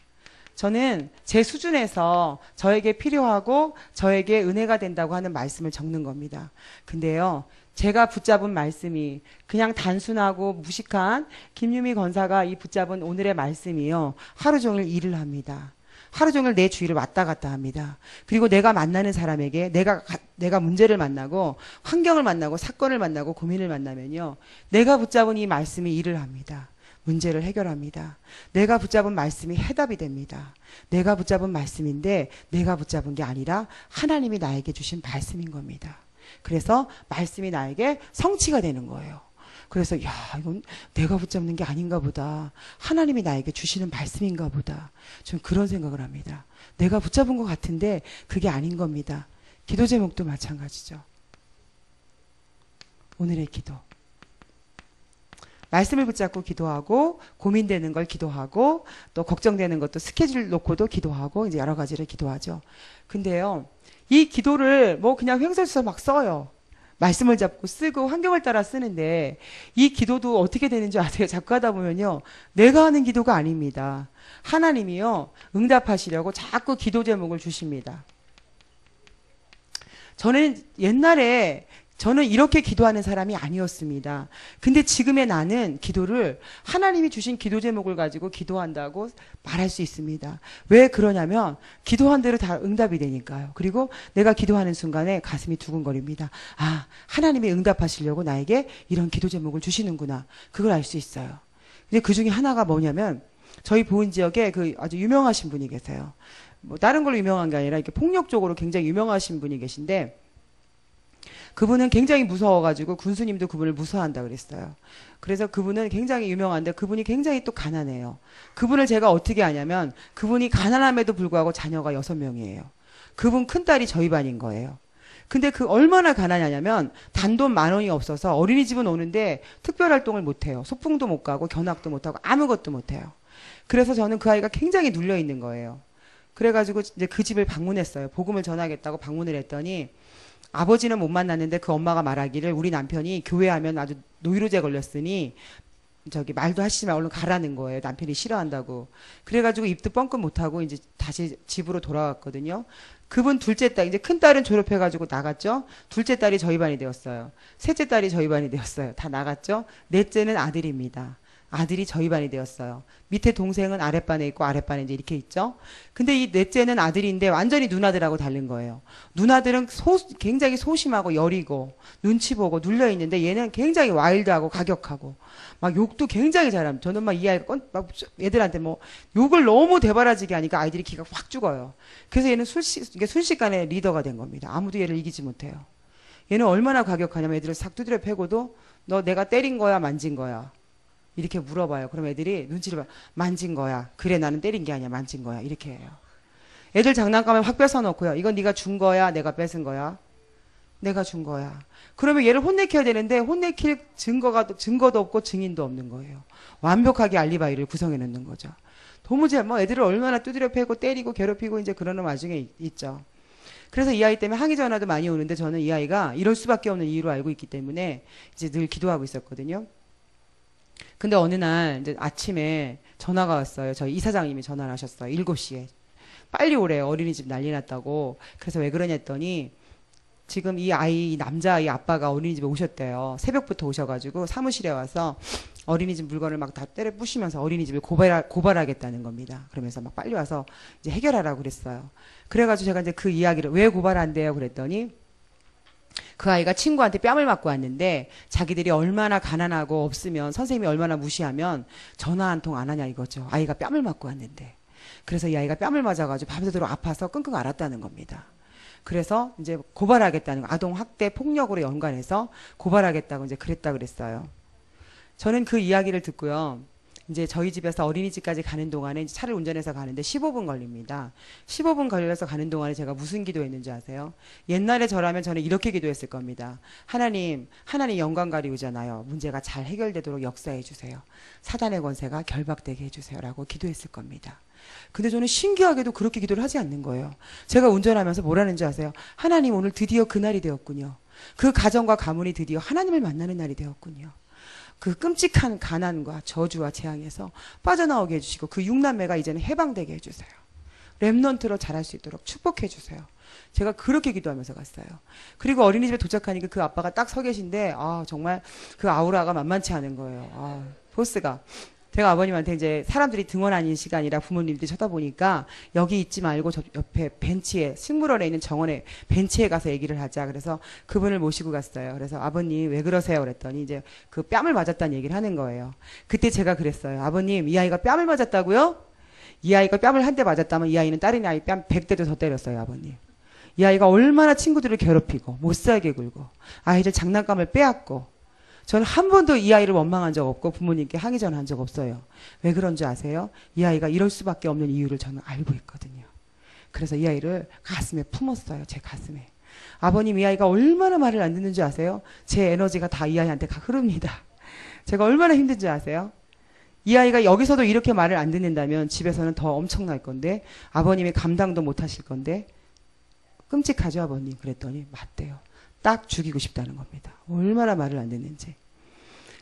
[SPEAKER 1] 저는 제 수준에서 저에게 필요하고 저에게 은혜가 된다고 하는 말씀을 적는 겁니다. 근데요, 제가 붙잡은 말씀이 그냥 단순하고 무식한 김유미 권사가 이 붙잡은 오늘의 말씀이요. 하루 종일 일을 합니다. 하루 종일 내 주위를 왔다 갔다 합니다. 그리고 내가 만나는 사람에게 내가 내가 문제를 만나고 환경을 만나고 사건을 만나고 고민을 만나면요. 내가 붙잡은 이 말씀이 일을 합니다. 문제를 해결합니다. 내가 붙잡은 말씀이 해답이 됩니다. 내가 붙잡은 말씀인데 내가 붙잡은 게 아니라 하나님이 나에게 주신 말씀인 겁니다. 그래서 말씀이 나에게 성취가 되는 거예요. 그래서 야 이건 내가 붙잡는 게 아닌가 보다. 하나님이 나에게 주시는 말씀인가 보다. 좀 그런 생각을 합니다. 내가 붙잡은 것 같은데 그게 아닌 겁니다. 기도 제목도 마찬가지죠. 오늘의 기도. 말씀을 붙잡고 기도하고 고민되는 걸 기도하고 또 걱정되는 것도 스케줄 놓고도 기도하고 이제 여러 가지를 기도하죠. 근데요. 이 기도를 뭐 그냥 횡설수설 막 써요. 말씀을 잡고 쓰고 환경을 따라 쓰는데 이 기도도 어떻게 되는지 아세요? 자꾸 하다 보면요. 내가 하는 기도가 아닙니다. 하나님이요. 응답하시려고 자꾸 기도 제목을 주십니다. 저는 옛날에 저는 이렇게 기도하는 사람이 아니었습니다. 근데 지금의 나는 기도를 하나님이 주신 기도 제목을 가지고 기도한다고 말할 수 있습니다. 왜 그러냐면 기도한 대로 다 응답이 되니까요. 그리고 내가 기도하는 순간에 가슴이 두근거립니다. 아, 하나님이 응답하시려고 나에게 이런 기도 제목을 주시는구나. 그걸 알 수 있어요. 근데 그 중에 하나가 뭐냐면 저희 보은 지역에 그 아주 유명하신 분이 계세요. 뭐 다른 걸로 유명한 게 아니라 이렇게 폭력 적으로 굉장히 유명하신 분이 계신데 그분은 굉장히 무서워가지고 군수님도 그분을 무서워한다 그랬어요. 그래서 그분은 굉장히 유명한데 그분이 굉장히 또 가난해요. 그분을 제가 어떻게 아냐면 그분이 가난함에도 불구하고 자녀가 여섯 명이에요. 그분 큰 딸이 저희 반인 거예요. 근데 그 얼마나 가난하냐면 단돈 만 원이 없어서 어린이집은 오는데 특별 활동을 못 해요. 소풍도 못 가고 견학도 못 하고 아무것도 못 해요. 그래서 저는 그 아이가 굉장히 눌려 있는 거예요. 그래가지고 이제 그 집을 방문했어요. 복음을 전하겠다고 방문을 했더니 아버지는 못 만났는데 그 엄마가 말하기를 우리 남편이 교회하면 아주 노이로제 걸렸으니 저기 말도 하시지 마 얼른 가라는 거예요. 남편이 싫어한다고. 그래가지고 입도 뻥끗 못하고 이제 다시 집으로 돌아왔거든요. 그분 둘째 딸 이제 큰 딸은 졸업해가지고 나갔죠. 둘째 딸이 저희 반이 되었어요. 셋째 딸이 저희 반이 되었어요. 다 나갔죠. 넷째는 아들입니다. 아들이 저희 반이 되었어요. 밑에 동생은 아랫반에 있고 아랫반에 이제 이렇게 있죠. 근데 이 넷째는 아들인데 완전히 누나들하고 다른 거예요. 누나들은 소, 굉장히 소심하고 여리고 눈치 보고 눌려 있는데 얘는 굉장히 와일드하고 가격하고 막 욕도 굉장히 잘합니다. 저는 막 이 아이가 건, 막 애들한테 뭐 욕을 너무 대바라지게 하니까 아이들이 기가 확 죽어요. 그래서 얘는 순식, 이게 순식간에 리더가 된 겁니다. 아무도 얘를 이기지 못해요. 얘는 얼마나 가격하냐면 애들을 싹 두드려 패고도 너 내가 때린 거야 만진 거야 이렇게 물어봐요. 그럼 애들이 눈치를 봐. 만진 거야. 그래 나는 때린 게 아니야. 만진 거야. 이렇게 해요. 애들 장난감을 확 뺏어 놓고요. 이건 네가 준 거야. 내가 뺏은 거야. 내가 준 거야. 그러면 얘를 혼내켜야 되는데 혼내킬 증거가 증거도 없고 증인도 없는 거예요. 완벽하게 알리바이를 구성해 놓는 거죠. 도무지 뭐 애들을 얼마나 두드려 패고 때리고 괴롭히고 이제 그러는 와중에 있 죠. 그래서 이 아이 때문에 항의 전화도 많이 오는데 저는 이 아이가 이럴 수밖에 없는 이유로 알고 있기 때문에 이제 늘 기도하고 있었거든요. 근데 어느 날 이제 아침에 전화가 왔어요. 저희 이사장님이 전화를 하셨어요. 7시에. 빨리 오래요. 어린이집 난리 났다고. 그래서 왜 그러냐 했더니 지금 이 아이, 이 남자아이 아빠가 어린이집에 오셨대요. 새벽부터 오셔가지고 사무실에 와서 어린이집 물건을 막 다 때려 부시면서 어린이집을 고발, 고발하겠다는 겁니다. 그러면서 막 빨리 와서 이제 해결하라고 그랬어요. 그래가지고 제가 이제 그 이야기를 왜 고발한대요? 그랬더니 그 아이가 친구한테 뺨을 맞고 왔는데 자기들이 얼마나 가난하고 없으면 선생님이 얼마나 무시하면 전화 한 통 안 하냐 이거죠. 아이가 뺨을 맞고 왔는데. 그래서 이 아이가 뺨을 맞아가지고 밤새도록 아파서 끙끙 앓았다는 겁니다. 그래서 이제 고발하겠다는 거, 아동 학대 폭력으로 연관해서 고발하겠다고 이제 그랬다 그랬어요. 저는 그 이야기를 듣고요. 이제 저희 집에서 어린이집까지 가는 동안에 차를 운전해서 가는데 15분 걸립니다. 15분 걸려서 가는 동안에 제가 무슨 기도했는지 아세요? 옛날에 저라면 저는 이렇게 기도했을 겁니다. 하나님, 하나님 영광 가리우잖아요. 문제가 잘 해결되도록 역사해 주세요. 사단의 권세가 결박되게 해 주세요라고 기도했을 겁니다. 근데 저는 신기하게도 그렇게 기도를 하지 않는 거예요. 제가 운전하면서 뭐라는지 아세요? 하나님 오늘 드디어 그날이 되었군요. 그 가정과 가문이 드디어 하나님을 만나는 날이 되었군요. 그 끔찍한 가난과 저주와 재앙에서 빠져나오게 해주시고 그 육남매가 이제는 해방되게 해주세요. 랩넌트로 자랄 수 있도록 축복해 주세요. 제가 그렇게 기도하면서 갔어요. 그리고 어린이집에 도착하니까 그 아빠가 딱 서 계신데 아 정말 그 아우라가 만만치 않은 거예요. 아, 보스가 제가 아버님한테 이제 사람들이 등원하는 시간이라 부모님들이 쳐다보니까 여기 있지 말고 저 옆에 벤치에 식물원에 있는 정원에 벤치에 가서 얘기를 하자. 그래서 그분을 모시고 갔어요. 그래서 아버님 왜 그러세요? 그랬더니 이제 그 뺨을 맞았다는 얘기를 하는 거예요. 그때 제가 그랬어요. 아버님 이 아이가 뺨을 맞았다고요? 이 아이가 뺨을 한 대 맞았다면 이 아이는 다른 아이 뺨 100대도 더 때렸어요, 아버님. 이 아이가 얼마나 친구들을 괴롭히고 못 살게 굴고 아이들 장난감을 빼앗고 저는 한 번도 이 아이를 원망한 적 없고 부모님께 항의 전화한 적 없어요. 왜 그런지 아세요? 이 아이가 이럴 수밖에 없는 이유를 저는 알고 있거든요. 그래서 이 아이를 가슴에 품었어요. 제 가슴에. 아버님 이 아이가 얼마나 말을 안 듣는지 아세요? 제 에너지가 다 이 아이한테 가 흐릅니다. 제가 얼마나 힘든지 아세요? 이 아이가 여기서도 이렇게 말을 안 듣는다면 집에서는 더 엄청날 건데 아버님이 감당도 못 하실 건데 끔찍하죠 아버님 그랬더니 맞대요. 딱 죽이고 싶다는 겁니다. 얼마나 말을 안 듣는지.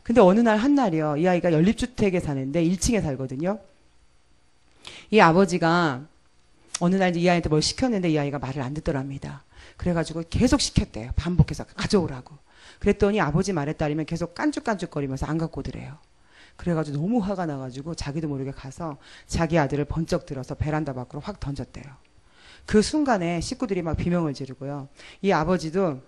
[SPEAKER 1] 근데 어느 날 한날이요. 이 아이가 연립주택에 사는데 1층에 살거든요. 이 아버지가 어느 날 이 아이한테 뭘 시켰는데 이 아이가 말을 안 듣더랍니다. 그래가지고 계속 시켰대요. 반복해서 가져오라고. 그랬더니 아버지 말에 따르면 계속 깐죽깐죽거리면서 안 갖고 오더래요. 그래가지고 너무 화가 나가지고 자기도 모르게 가서 자기 아들을 번쩍 들어서 베란다 밖으로 확 던졌대요. 그 순간에 식구들이 막 비명을 지르고요. 이 아버지도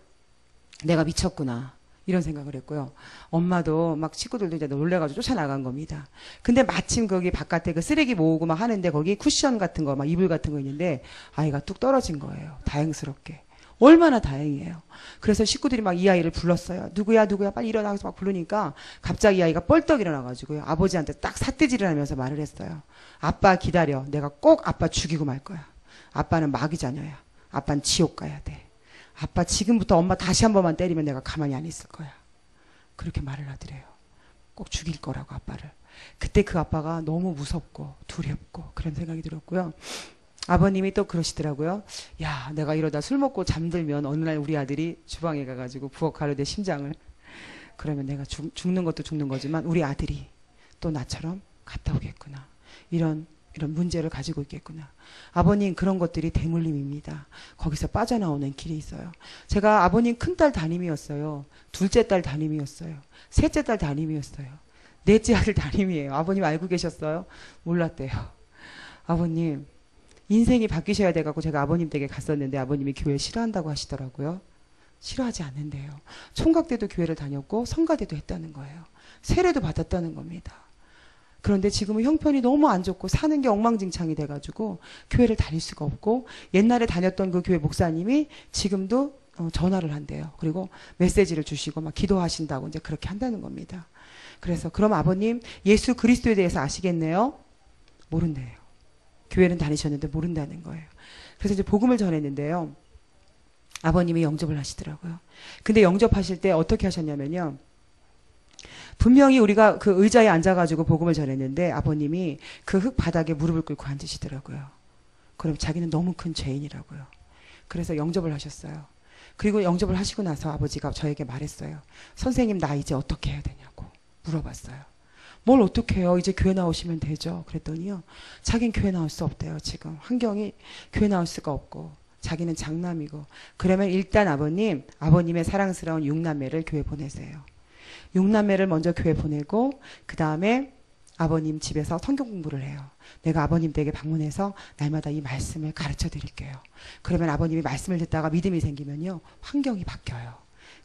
[SPEAKER 1] 내가 미쳤구나. 이런 생각을 했고요. 엄마도 막 친구들도 이제 놀래가지고 쫓아나간 겁니다. 근데 마침 거기 바깥에 그 쓰레기 모으고 막 하는데 거기 쿠션 같은 거, 막 이불 같은 거 있는데 아이가 뚝 떨어진 거예요. 다행스럽게. 얼마나 다행이에요. 그래서 식구들이 막 이 아이를 불렀어요. 누구야, 누구야, 빨리 일어나서 막 부르니까 갑자기 이 아이가 뻘떡 일어나가지고요. 아버지한테 딱 삿대질을 하면서 말을 했어요. 아빠 기다려. 내가 꼭 아빠 죽이고 말 거야. 아빠는 마귀 자녀야. 아빠는 지옥 가야 돼. 아빠 지금부터 엄마 다시 한 번만 때리면 내가 가만히 안 있을 거야. 그렇게 말을 하더래요. 꼭 죽일 거라고 아빠를. 그때 그 아빠가 너무 무섭고 두렵고 그런 생각이 들었고요. 아버님이 또 그러시더라고요. 야, 내가 이러다 술 먹고 잠들면 어느 날 우리 아들이 주방에 가가지고 부엌 가려대 심장을 그러면 내가 죽, 죽는 것도 죽는 거지만 우리 아들이 또 나처럼 갔다 오겠구나. 이런 이런 문제를 가지고 있겠구나. 아버님 그런 것들이 대물림입니다. 거기서 빠져나오는 길이 있어요. 제가 아버님 큰딸 담임이었어요. 둘째 딸 담임이었어요. 셋째 딸 담임이었어요. 넷째 아들 담임이에요. 아버님 알고 계셨어요? 몰랐대요. 아버님 인생이 바뀌셔야 돼갖고 제가 아버님 댁에 갔었는데 아버님이 교회 싫어한다고 하시더라고요. 싫어하지 않는데요. 총각 때도 교회를 다녔고 성가 때도 했다는 거예요. 세례도 받았다는 겁니다. 그런데 지금은 형편이 너무 안 좋고 사는 게 엉망진창이 돼가지고 교회를 다닐 수가 없고 옛날에 다녔던 그 교회 목사님이 지금도 어, 전화를 한대요. 그리고 메시지를 주시고 막 기도하신다고 이제 그렇게 한다는 겁니다. 그래서 그럼 아버님 예수 그리스도에 대해서 아시겠네요? 모른대요. 교회는 다니셨는데 모른다는 거예요. 그래서 이제 복음을 전했는데요. 아버님이 영접을 하시더라고요. 근데 영접하실 때 어떻게 하셨냐면요. 분명히 우리가 그 의자에 앉아가지고 복음을 전했는데 아버님이 그 흙 바닥에 무릎을 꿇고 앉으시더라고요. 그럼 자기는 너무 큰 죄인이라고요. 그래서 영접을 하셨어요. 그리고 영접을 하시고 나서 아버지가 저에게 말했어요. 선생님, 나 이제 어떻게 해야 되냐고 물어봤어요. 뭘 어떻게 해요? 이제 교회 나오시면 되죠. 그랬더니요. 자긴 교회 나올 수 없대요. 지금 환경이 교회 나올 수가 없고 자기는 장남이고 그러면 일단 아버님 아버님의 사랑스러운 육남매를 교회 보내세요. 육남매를 먼저 교회 보내고 그 다음에 아버님 집에서 성경 공부를 해요. 내가 아버님 댁에 방문해서 날마다 이 말씀을 가르쳐 드릴게요. 그러면 아버님이 말씀을 듣다가 믿음이 생기면요. 환경이 바뀌어요.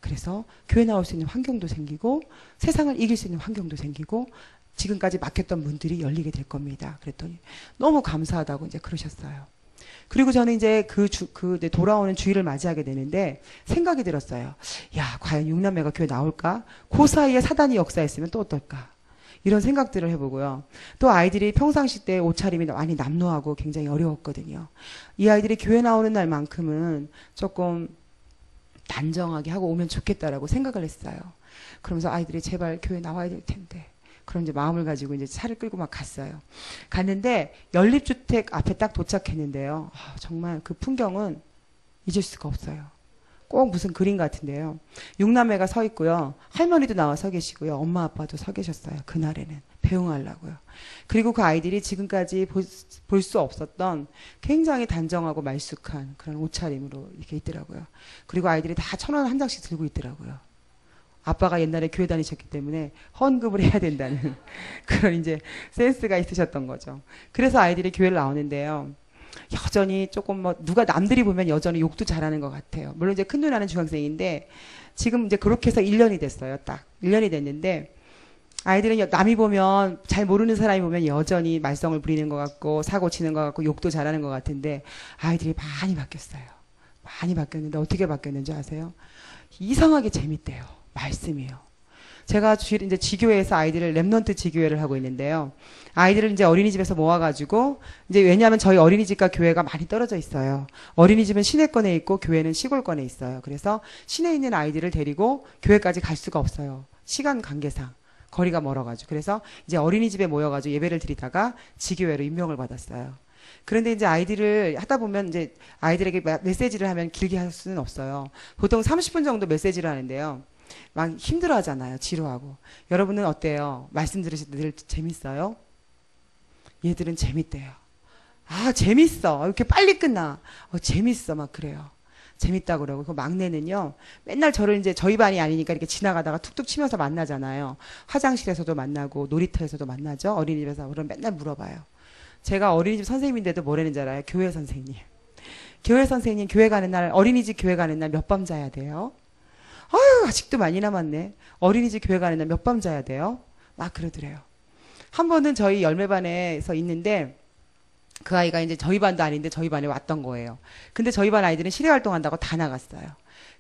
[SPEAKER 1] 그래서 교회 나올 수 있는 환경도 생기고 세상을 이길 수 있는 환경도 생기고 지금까지 막혔던 문들이 열리게 될 겁니다. 그랬더니 너무 감사하다고 이제 그러셨어요. 그리고 저는 이제 그 주, 그 돌아오는 주일을 맞이하게 되는데 생각이 들었어요. 야, 과연 육남매가 교회 나올까? 그 사이에 사단이 역사했으면 또 어떨까? 이런 생각들을 해보고요. 또 아이들이 평상시 때 옷차림이 많이 남루하고 굉장히 어려웠거든요. 이 아이들이 교회 나오는 날만큼은 조금 단정하게 하고 오면 좋겠다라고 생각을 했어요. 그러면서 아이들이 제발 교회 나와야 될 텐데. 그런 이제 마음을 가지고 이제 차를 끌고 막 갔어요. 갔는데 연립주택 앞에 딱 도착했는데요. 아, 정말 그 풍경은 잊을 수가 없어요. 꼭 무슨 그림 같은데요. 육남매가 서 있고요. 할머니도 나와 서 계시고요. 엄마 아빠도 서 계셨어요. 그날에는 배웅하려고요. 그리고 그 아이들이 지금까지 볼 수 없었던 굉장히 단정하고 말쑥한 그런 옷차림으로 이렇게 있더라고요. 그리고 아이들이 다 천 원 한 장씩 들고 있더라고요. 아빠가 옛날에 교회 다니셨기 때문에 헌금을 해야 된다는 그런 이제 센스가 있으셨던 거죠. 그래서 아이들이 교회를 나오는데요. 여전히 조금 뭐 누가 남들이 보면 여전히 욕도 잘하는 것 같아요. 물론 이제 큰 누나는 중학생인데 지금 이제 그렇게 해서 1년이 됐어요. 딱 1년이 됐는데 아이들은 남이 보면 잘 모르는 사람이 보면 여전히 말썽을 부리는 것 같고 사고 치는 것 같고 욕도 잘하는 것 같은데 아이들이 많이 바뀌었어요. 많이 바뀌었는데 어떻게 바뀌었는지 아세요? 이상하게 재밌대요. 말씀이에요. 제가 주, 이제 지교회에서 아이들을 remnant 지교회를 하고 있는데요. 아이들을 이제 어린이집에서 모아가지고 이제 왜냐하면 저희 어린이집과 교회가 많이 떨어져 있어요. 어린이집은 시내권에 있고 교회는 시골권에 있어요. 그래서 시내에 있는 아이들을 데리고 교회까지 갈 수가 없어요. 시간 관계상. 거리가 멀어가지고. 그래서 이제 어린이집에 모여가지고 예배를 드리다가 지교회로 임명을 받았어요. 그런데 이제 아이들을 하다 보면 이제 아이들에게 메시지를 하면 길게 할 수는 없어요. 보통 30분 정도 메시지를 하는데요. 막 힘들어 하잖아요. 지루하고. 여러분은 어때요? 말씀 들으실 때 늘 재밌어요? 얘들은 재밌대요. 아, 재밌어. 이렇게 빨리 끝나. 어, 재밌어. 막 그래요. 재밌다 그러고 그 막내는요 맨날 저를 이제 저희 반이 아니니까 이렇게 지나가다가 툭툭 치면서 만나잖아요 화장실에서도 만나고 놀이터에서도 만나죠 어린이집에서 그럼 맨날 물어봐요 제가 어린이집 선생님인데도 뭐라는 줄 알아요 교회 선생님 교회 선생님 교회 가는 날 어린이집 교회 가는 날 몇 밤 자야 돼요 아유 아직도 많이 남았네 어린이집 교회 가는 날 몇 밤 자야 돼요 막 그러더래요 한 번은 저희 열매반에서 있는데 그 아이가 이제 저희 반도 아닌데 저희 반에 왔던 거예요. 근데 저희 반 아이들은 시대 활동한다고 다 나갔어요.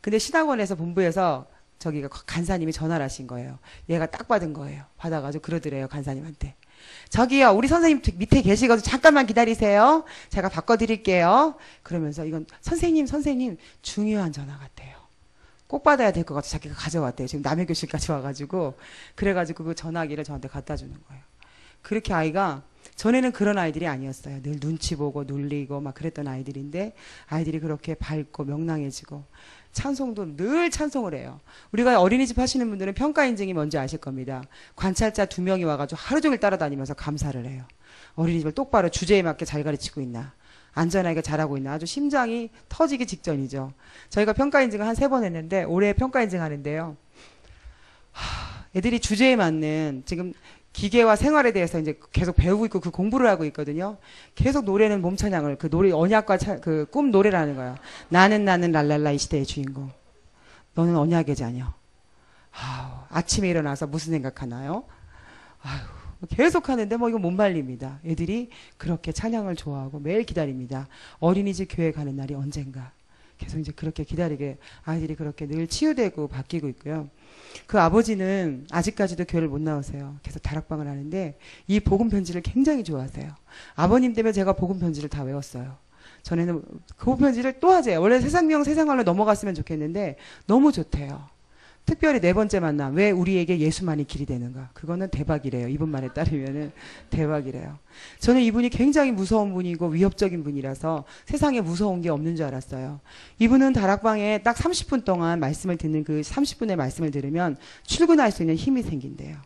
[SPEAKER 1] 근데 신학원에서 본부에서 저기가 간사님이 전화를 하신 거예요. 얘가 딱 받은 거예요. 받아가지고 그러더래요 간사님한테. 저기요 우리 선생님 밑에 계시거든 잠깐만 기다리세요. 제가 바꿔드릴게요. 그러면서 이건 선생님 선생님 중요한 전화 같아요. 꼭 받아야 될 것 같아 자기가 가져왔대요. 지금 남의 교실까지 와가지고 그래가지고 그 전화기를 저한테 갖다 주는 거예요. 그렇게 아이가 전에는 그런 아이들이 아니었어요. 늘 눈치 보고 놀리고 막 그랬던 아이들인데 아이들이 그렇게 밝고 명랑해지고 찬송도 늘 찬송을 해요. 우리가 어린이집 하시는 분들은 평가 인증이 뭔지 아실 겁니다. 관찰자 두 명이 와가지고 하루 종일 따라다니면서 감사를 해요. 어린이집을 똑바로 주제에 맞게 잘 가르치고 있나. 안전하게 잘하고 있나. 아주 심장이 터지기 직전이죠. 저희가 평가 인증을 한 세 번 했는데 올해 평가 인증 하는데요. 하, 애들이 주제에 맞는 지금 기계와 생활에 대해서 이제 계속 배우고 있고 그 공부를 하고 있거든요. 계속 노래는 몸찬양을 그 노래 언약과 그 꿈 노래라는 거야. 나는 나는 랄랄라 이 시대의 주인공. 너는 언약의 자녀. 아우, 아침에 일어나서 무슨 생각하나요? 아유, 계속 하는데 뭐 이거 못 말립니다. 애들이 그렇게 찬양을 좋아하고 매일 기다립니다. 어린이집 교회 가는 날이 언젠가. 계속 이제 그렇게 기다리게 아이들이 그렇게 늘 치유되고 바뀌고 있고요. 그 아버지는 아직까지도 교회를 못 나오세요. 계속 다락방을 하는데 이 복음 편지를 굉장히 좋아하세요. 아버님 때문에 제가 복음 편지를 다 외웠어요. 전에는 그 편지를 또 하재요. 원래 세상명 세상말로 넘어갔으면 좋겠는데 너무 좋대요. 특별히 네 번째 만남. 왜 우리에게 예수만이 길이 되는가? 그거는 대박이래요. 이분 말에 따르면은 대박이래요. 저는 이분이 굉장히 무서운 분이고 위협적인 분이라서 세상에 무서운 게 없는 줄 알았어요. 이분은 다락방에 딱 30분 동안 말씀을 듣는 그 30분의 말씀을 들으면 출근할 수 있는 힘이 생긴대요.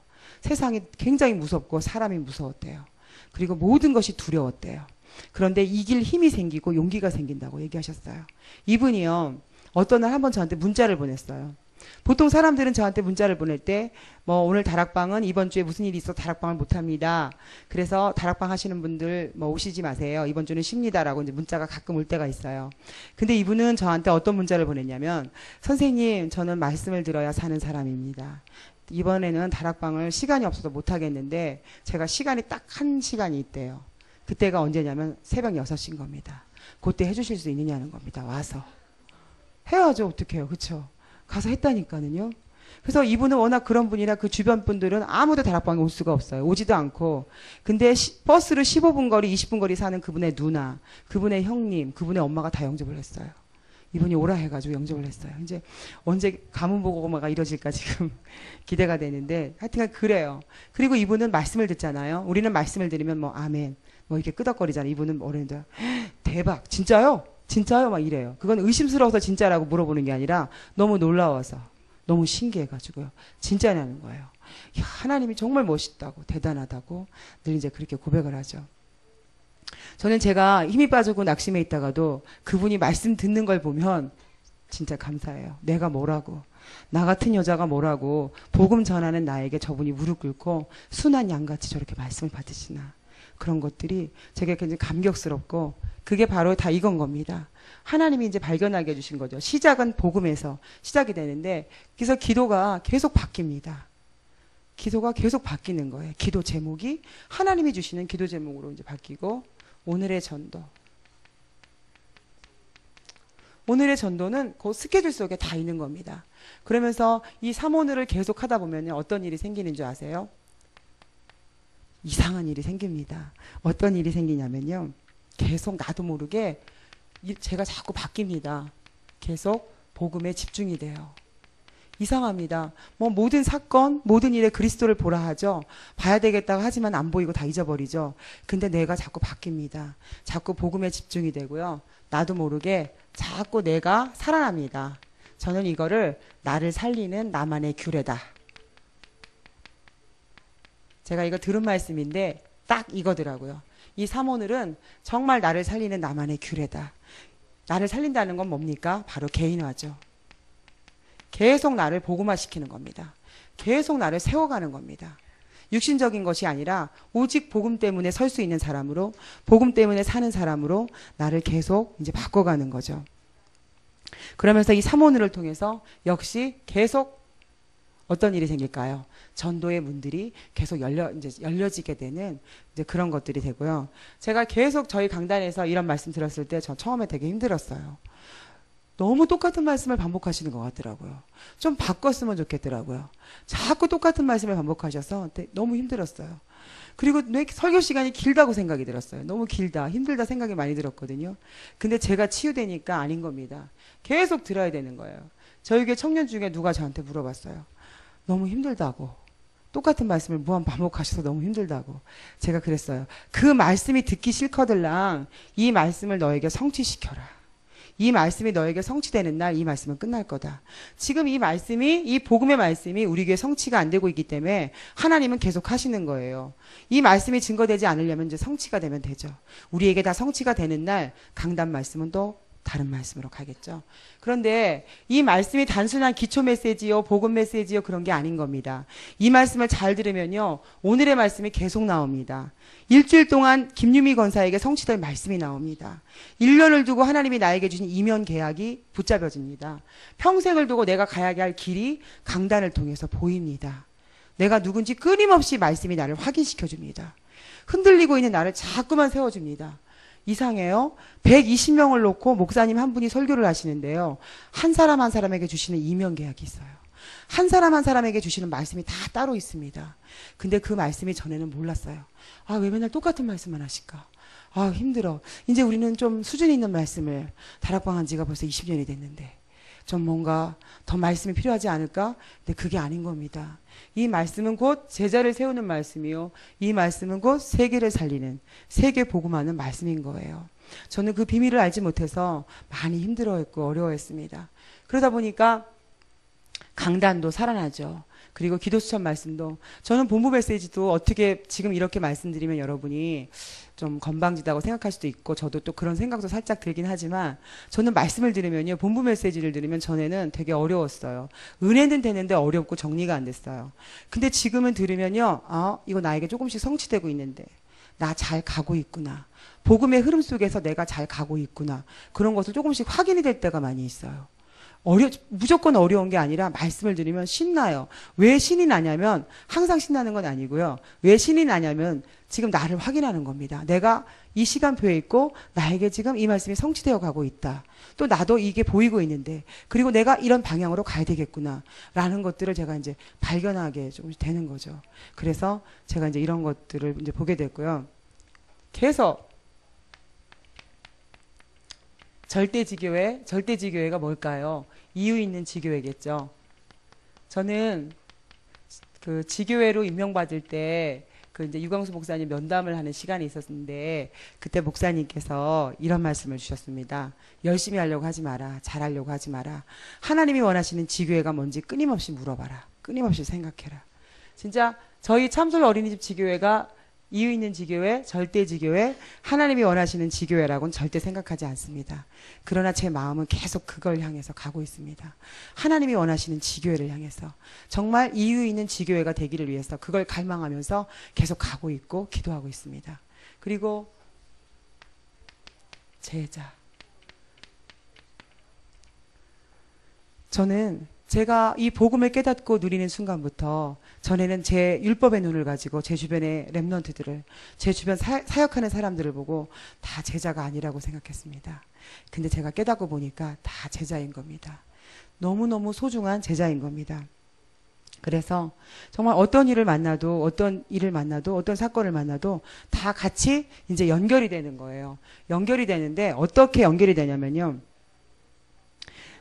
[SPEAKER 1] 세상이 굉장히 무섭고 사람이 무서웠대요. 그리고 모든 것이 두려웠대요. 그런데 이길 힘이 생기고 용기가 생긴다고 얘기하셨어요. 이분이요. 어떤 날 한번 저한테 문자를 보냈어요. 보통 사람들은 저한테 문자를 보낼 때, 뭐, 오늘 다락방은 이번 주에 무슨 일이 있어 다락방을 못 합니다. 그래서 다락방 하시는 분들 뭐 오시지 마세요. 이번 주는 쉽니다라고 이제 문자가 가끔 올 때가 있어요. 근데 이분은 저한테 어떤 문자를 보냈냐면, 선생님, 저는 말씀을 들어야 사는 사람입니다. 이번에는 다락방을 시간이 없어서 못 하겠는데, 제가 시간이 딱 한 시간이 있대요. 그때가 언제냐면 새벽 6시인 겁니다. 그때 해주실 수 있느냐는 겁니다. 와서. 해야죠. 어떡해요. 그쵸? 가서 했다니까는요. 그래서 이분은 워낙 그런 분이라 그 주변 분들은 아무도 다락방에 올 수가 없어요. 오지도 않고. 근데 시, 버스를 15분 거리, 20분 거리 사는 그분의 누나, 그분의 형님, 그분의 엄마가 다 영접을 했어요. 이분이 오라 해가지고 영접을 했어요. 이제 언제 가문 보고가 이뤄질까 지금 기대가 되는데 하여튼 그래요. 그리고 이분은 말씀을 듣잖아요. 우리는 말씀을 들으면 뭐 아멘, 뭐 이렇게 끄덕거리잖아요. 이분은 어른들 대박, 진짜요? 진짜요? 막 이래요. 그건 의심스러워서 진짜라고 물어보는 게 아니라 너무 놀라워서 너무 신기해가지고요. 진짜냐는 거예요. 야, 하나님이 정말 멋있다고 대단하다고 늘 이제 그렇게 고백을 하죠. 저는 제가 힘이 빠지고 낙심해 있다가도 그분이 말씀 듣는 걸 보면 진짜 감사해요. 내가 뭐라고 나 같은 여자가 뭐라고 복음 전하는 나에게 저분이 무릎 꿇고 순한 양같이 저렇게 말씀을 받으시나 그런 것들이 제게 굉장히 감격스럽고 그게 바로 다 이건 겁니다. 하나님이 이제 발견하게 해주신 거죠. 시작은 복음에서 시작이 되는데 그래서 기도가 계속 바뀝니다. 기도가 계속 바뀌는 거예요. 기도 제목이 하나님이 주시는 기도 제목으로 이제 바뀌고 오늘의 전도. 오늘의 전도는 그 스케줄 속에 다 있는 겁니다. 그러면서 이 3오늘을 계속 하다 보면 어떤 일이 생기는 줄 아세요? 이상한 일이 생깁니다. 어떤 일이 생기냐면요. 계속 나도 모르게 제가 자꾸 바뀝니다. 계속 복음에 집중이 돼요. 이상합니다. 뭐 모든 사건, 모든 일에 그리스도를 보라 하죠. 봐야 되겠다고 하지만 안 보이고 다 잊어버리죠. 근데 내가 자꾸 바뀝니다. 자꾸 복음에 집중이 되고요. 나도 모르게 자꾸 내가 살아납니다. 저는 이거를 나를 살리는 나만의 규례다. 제가 이거 들은 말씀인데 딱 이거더라고요. 이 삼오늘은 정말 나를 살리는 나만의 규례다. 나를 살린다는 건 뭡니까? 바로 개인화죠. 계속 나를 복음화시키는 겁니다. 계속 나를 세워가는 겁니다. 육신적인 것이 아니라 오직 복음 때문에 설 수 있는 사람으로 복음 때문에 사는 사람으로 나를 계속 이제 바꿔가는 거죠. 그러면서 이 삼오늘을 통해서 역시 계속 어떤 일이 생길까요? 전도의 문들이 계속 열려 이제 열려지게 되는 이제 그런 것들이 되고요. 제가 계속 저희 강단에서 이런 말씀 들었을 때 저 처음에 되게 힘들었어요. 너무 똑같은 말씀을 반복하시는 것 같더라고요. 좀 바꿨으면 좋겠더라고요. 자꾸 똑같은 말씀을 반복하셔서 너무 힘들었어요. 그리고 내 설교 시간이 길다고 생각이 들었어요. 너무 길다, 힘들다 생각이 많이 들었거든요. 근데 제가 치유되니까 아닌 겁니다. 계속 들어야 되는 거예요. 교 청년 중에 누가 저한테 물어봤어요. 너무 힘들다고. 똑같은 말씀을 무한 반복하셔서 너무 힘들다고. 제가 그랬어요. 그 말씀이 듣기 싫거들랑 이 말씀을 너에게 성취시켜라. 이 말씀이 너에게 성취되는 날 이 말씀은 끝날 거다. 지금 이 말씀이 이 복음의 말씀이 우리 교회 성취가 안 되고 있기 때문에 하나님은 계속 하시는 거예요. 이 말씀이 증거되지 않으려면 이제 성취가 되면 되죠. 우리에게 다 성취가 되는 날 강단 말씀은 또 다른 말씀으로 가겠죠. 그런데 이 말씀이 단순한 기초 메시지요, 복음 메시지요 그런 게 아닌 겁니다. 이 말씀을 잘 들으면요. 오늘의 말씀이 계속 나옵니다. 일주일 동안 김유미 권사에게 성취될 말씀이 나옵니다. 1년을 두고 하나님이 나에게 주신 이면 계약이 붙잡혀집니다. 평생을 두고 내가 가야 할 길이 강단을 통해서 보입니다. 내가 누군지 끊임없이 말씀이 나를 확인시켜 줍니다. 흔들리고 있는 나를 자꾸만 세워줍니다. 이상해요. 120명을 놓고 목사님 한 분이 설교를 하시는데요. 한 사람 한 사람에게 주시는 이면 계약이 있어요. 한 사람 한 사람에게 주시는 말씀이 다 따로 있습니다. 근데 그 말씀이 전에는 몰랐어요. 아, 왜 맨날 똑같은 말씀만 하실까? 아, 힘들어. 이제 우리는 좀 수준 있는 말씀을 다락방 한 지가 벌써 20년이 됐는데. 좀 뭔가 더 말씀이 필요하지 않을까? 근데 그게 아닌 겁니다. 이 말씀은 곧 제자를 세우는 말씀이요. 이 말씀은 곧 세계를 살리는 세계 복음하는 말씀인 거예요. 저는 그 비밀을 알지 못해서 많이 힘들어했고 어려워했습니다. 그러다 보니까 강단도 살아나죠. 그리고 기도 수천 말씀도 저는 본부 메시지도 어떻게 지금 이렇게 말씀드리면 여러분이 좀 건방지다고 생각할 수도 있고 저도 또 그런 생각도 살짝 들긴 하지만 저는 말씀을 들으면요 본부 메시지를 들으면 전에는 되게 어려웠어요. 은혜는 되는데 어렵고 정리가 안 됐어요. 근데 지금은 들으면요 아 이거 나에게 조금씩 성취되고 있는데 나 잘 가고 있구나. 복음의 흐름 속에서 내가 잘 가고 있구나. 그런 것을 조금씩 확인이 될 때가 많이 있어요 어려, 무조건 어려운 게 아니라 말씀을 드리면 신나요. 왜 신이 나냐면 항상 신나는 건 아니고요. 왜 신이 나냐면 지금 나를 확인하는 겁니다. 내가 이 시간표에 있고 나에게 지금 이 말씀이 성취되어 가고 있다. 또 나도 이게 보이고 있는데 그리고 내가 이런 방향으로 가야 되겠구나. 라는 것들을 제가 이제 발견하게 좀 되는 거죠. 그래서 제가 이제 이런 것들을 이제 보게 됐고요. 계속 절대지교회, 절대지교회가 뭘까요? 이유 있는 지교회겠죠. 저는 그 지교회로 임명받을 때 그 이제 유광수 목사님 면담을 하는 시간이 있었는데 그때 목사님께서 이런 말씀을 주셨습니다. 열심히 하려고 하지 마라. 잘하려고 하지 마라. 하나님이 원하시는 지교회가 뭔지 끊임없이 물어봐라. 끊임없이 생각해라. 진짜 저희 참솔 어린이집 지교회가 이유 있는 지교회, 절대 지교회, 하나님이 원하시는 지교회라고는 절대 생각하지 않습니다. 그러나 제 마음은 계속 그걸 향해서 가고 있습니다. 하나님이 원하시는 지교회를 향해서 정말 이유 있는 지교회가 되기를 위해서 그걸 갈망하면서 계속 가고 있고 기도하고 있습니다. 그리고 제자. 저는 제가 이 복음을 깨닫고 누리는 순간부터 전에는 제 율법의 눈을 가지고 제 주변의 랩런트들을 제 주변 사, 역하는 사람들을 보고 다 제자가 아니라고 생각했습니다. 근데 제가 깨닫고 보니까 다 제자인 겁니다. 너무너무 소중한 제자인 겁니다. 그래서 정말 어떤 일을 만나도 어떤 일을 만나도 어떤 사건을 만나도 다 같이 이제 연결이 되는 거예요. 연결이 되는데 어떻게 연결이 되냐면요.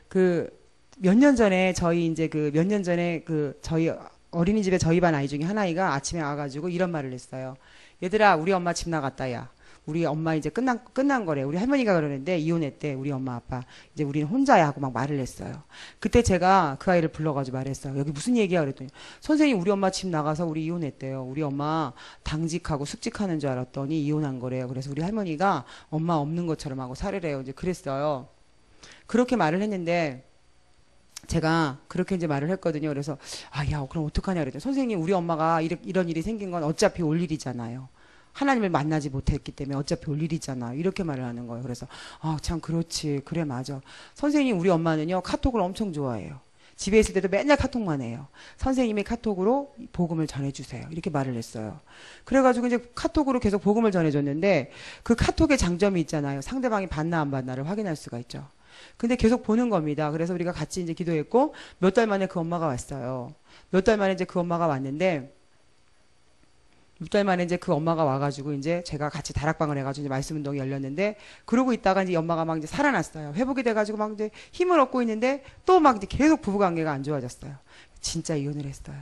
[SPEAKER 1] 그 몇 년 전에 저희 이제 그 몇 년 전에 그 저희 어린이집에 저희 반 아이 중에 하나이가 아침에 와가지고 이런 말을 했어요. 얘들아, 우리 엄마 집 나갔다, 야. 우리 엄마 이제 끝난, 끝난 거래. 우리 할머니가 그러는데 이혼했대. 우리 엄마 아빠. 이제 우리는 혼자야 하고 막 말을 했어요. 그때 제가 그 아이를 불러가지고 말했어요. 여기 무슨 얘기야? 그랬더니 선생님 우리 엄마 집 나가서 우리 이혼했대요. 우리 엄마 당직하고 숙직하는 줄 알았더니 이혼한 거래요. 그래서 우리 할머니가 엄마 없는 것처럼 하고 살으래요. 이제 그랬어요. 그렇게 말을 했는데 제가 그렇게 이제 말을 했거든요. 그래서 아, 야, 그럼 어떡하냐 그랬더니 선생님, 우리 엄마가 이런, 이런 일이 생긴 건 어차피 올 일이잖아요. 하나님을 만나지 못했기 때문에 어차피 올 일이잖아. 이렇게 말을 하는 거예요. 그래서 아, 참 그렇지. 그래 맞아. 선생님, 우리 엄마는요. 카톡을 엄청 좋아해요. 집에 있을 때도 맨날 카톡만 해요. 선생님이 카톡으로 복음을 전해주세요. 이렇게 말을 했어요. 그래가지고 이제 카톡으로 계속 복음을 전해줬는데 그 카톡의 장점이 있잖아요. 상대방이 받나 안 받나를 확인할 수가 있죠. 근데 계속 보는 겁니다. 그래서 우리가 같이 이제 기도했고 몇 달 만에 그 엄마가 왔어요. 몇 달 만에 이제 그 엄마가 왔는데 몇 달 만에 이제 그 엄마가 와가지고 이제 제가 같이 다락방을 해가지고 이제 말씀 운동이 열렸는데 그러고 있다가 이제 엄마가 막 이제 살아났어요. 회복이 돼가지고 막 이제 힘을 얻고 있는데 또 막 이제 계속 부부 관계가 안 좋아졌어요. 진짜 이혼을 했어요.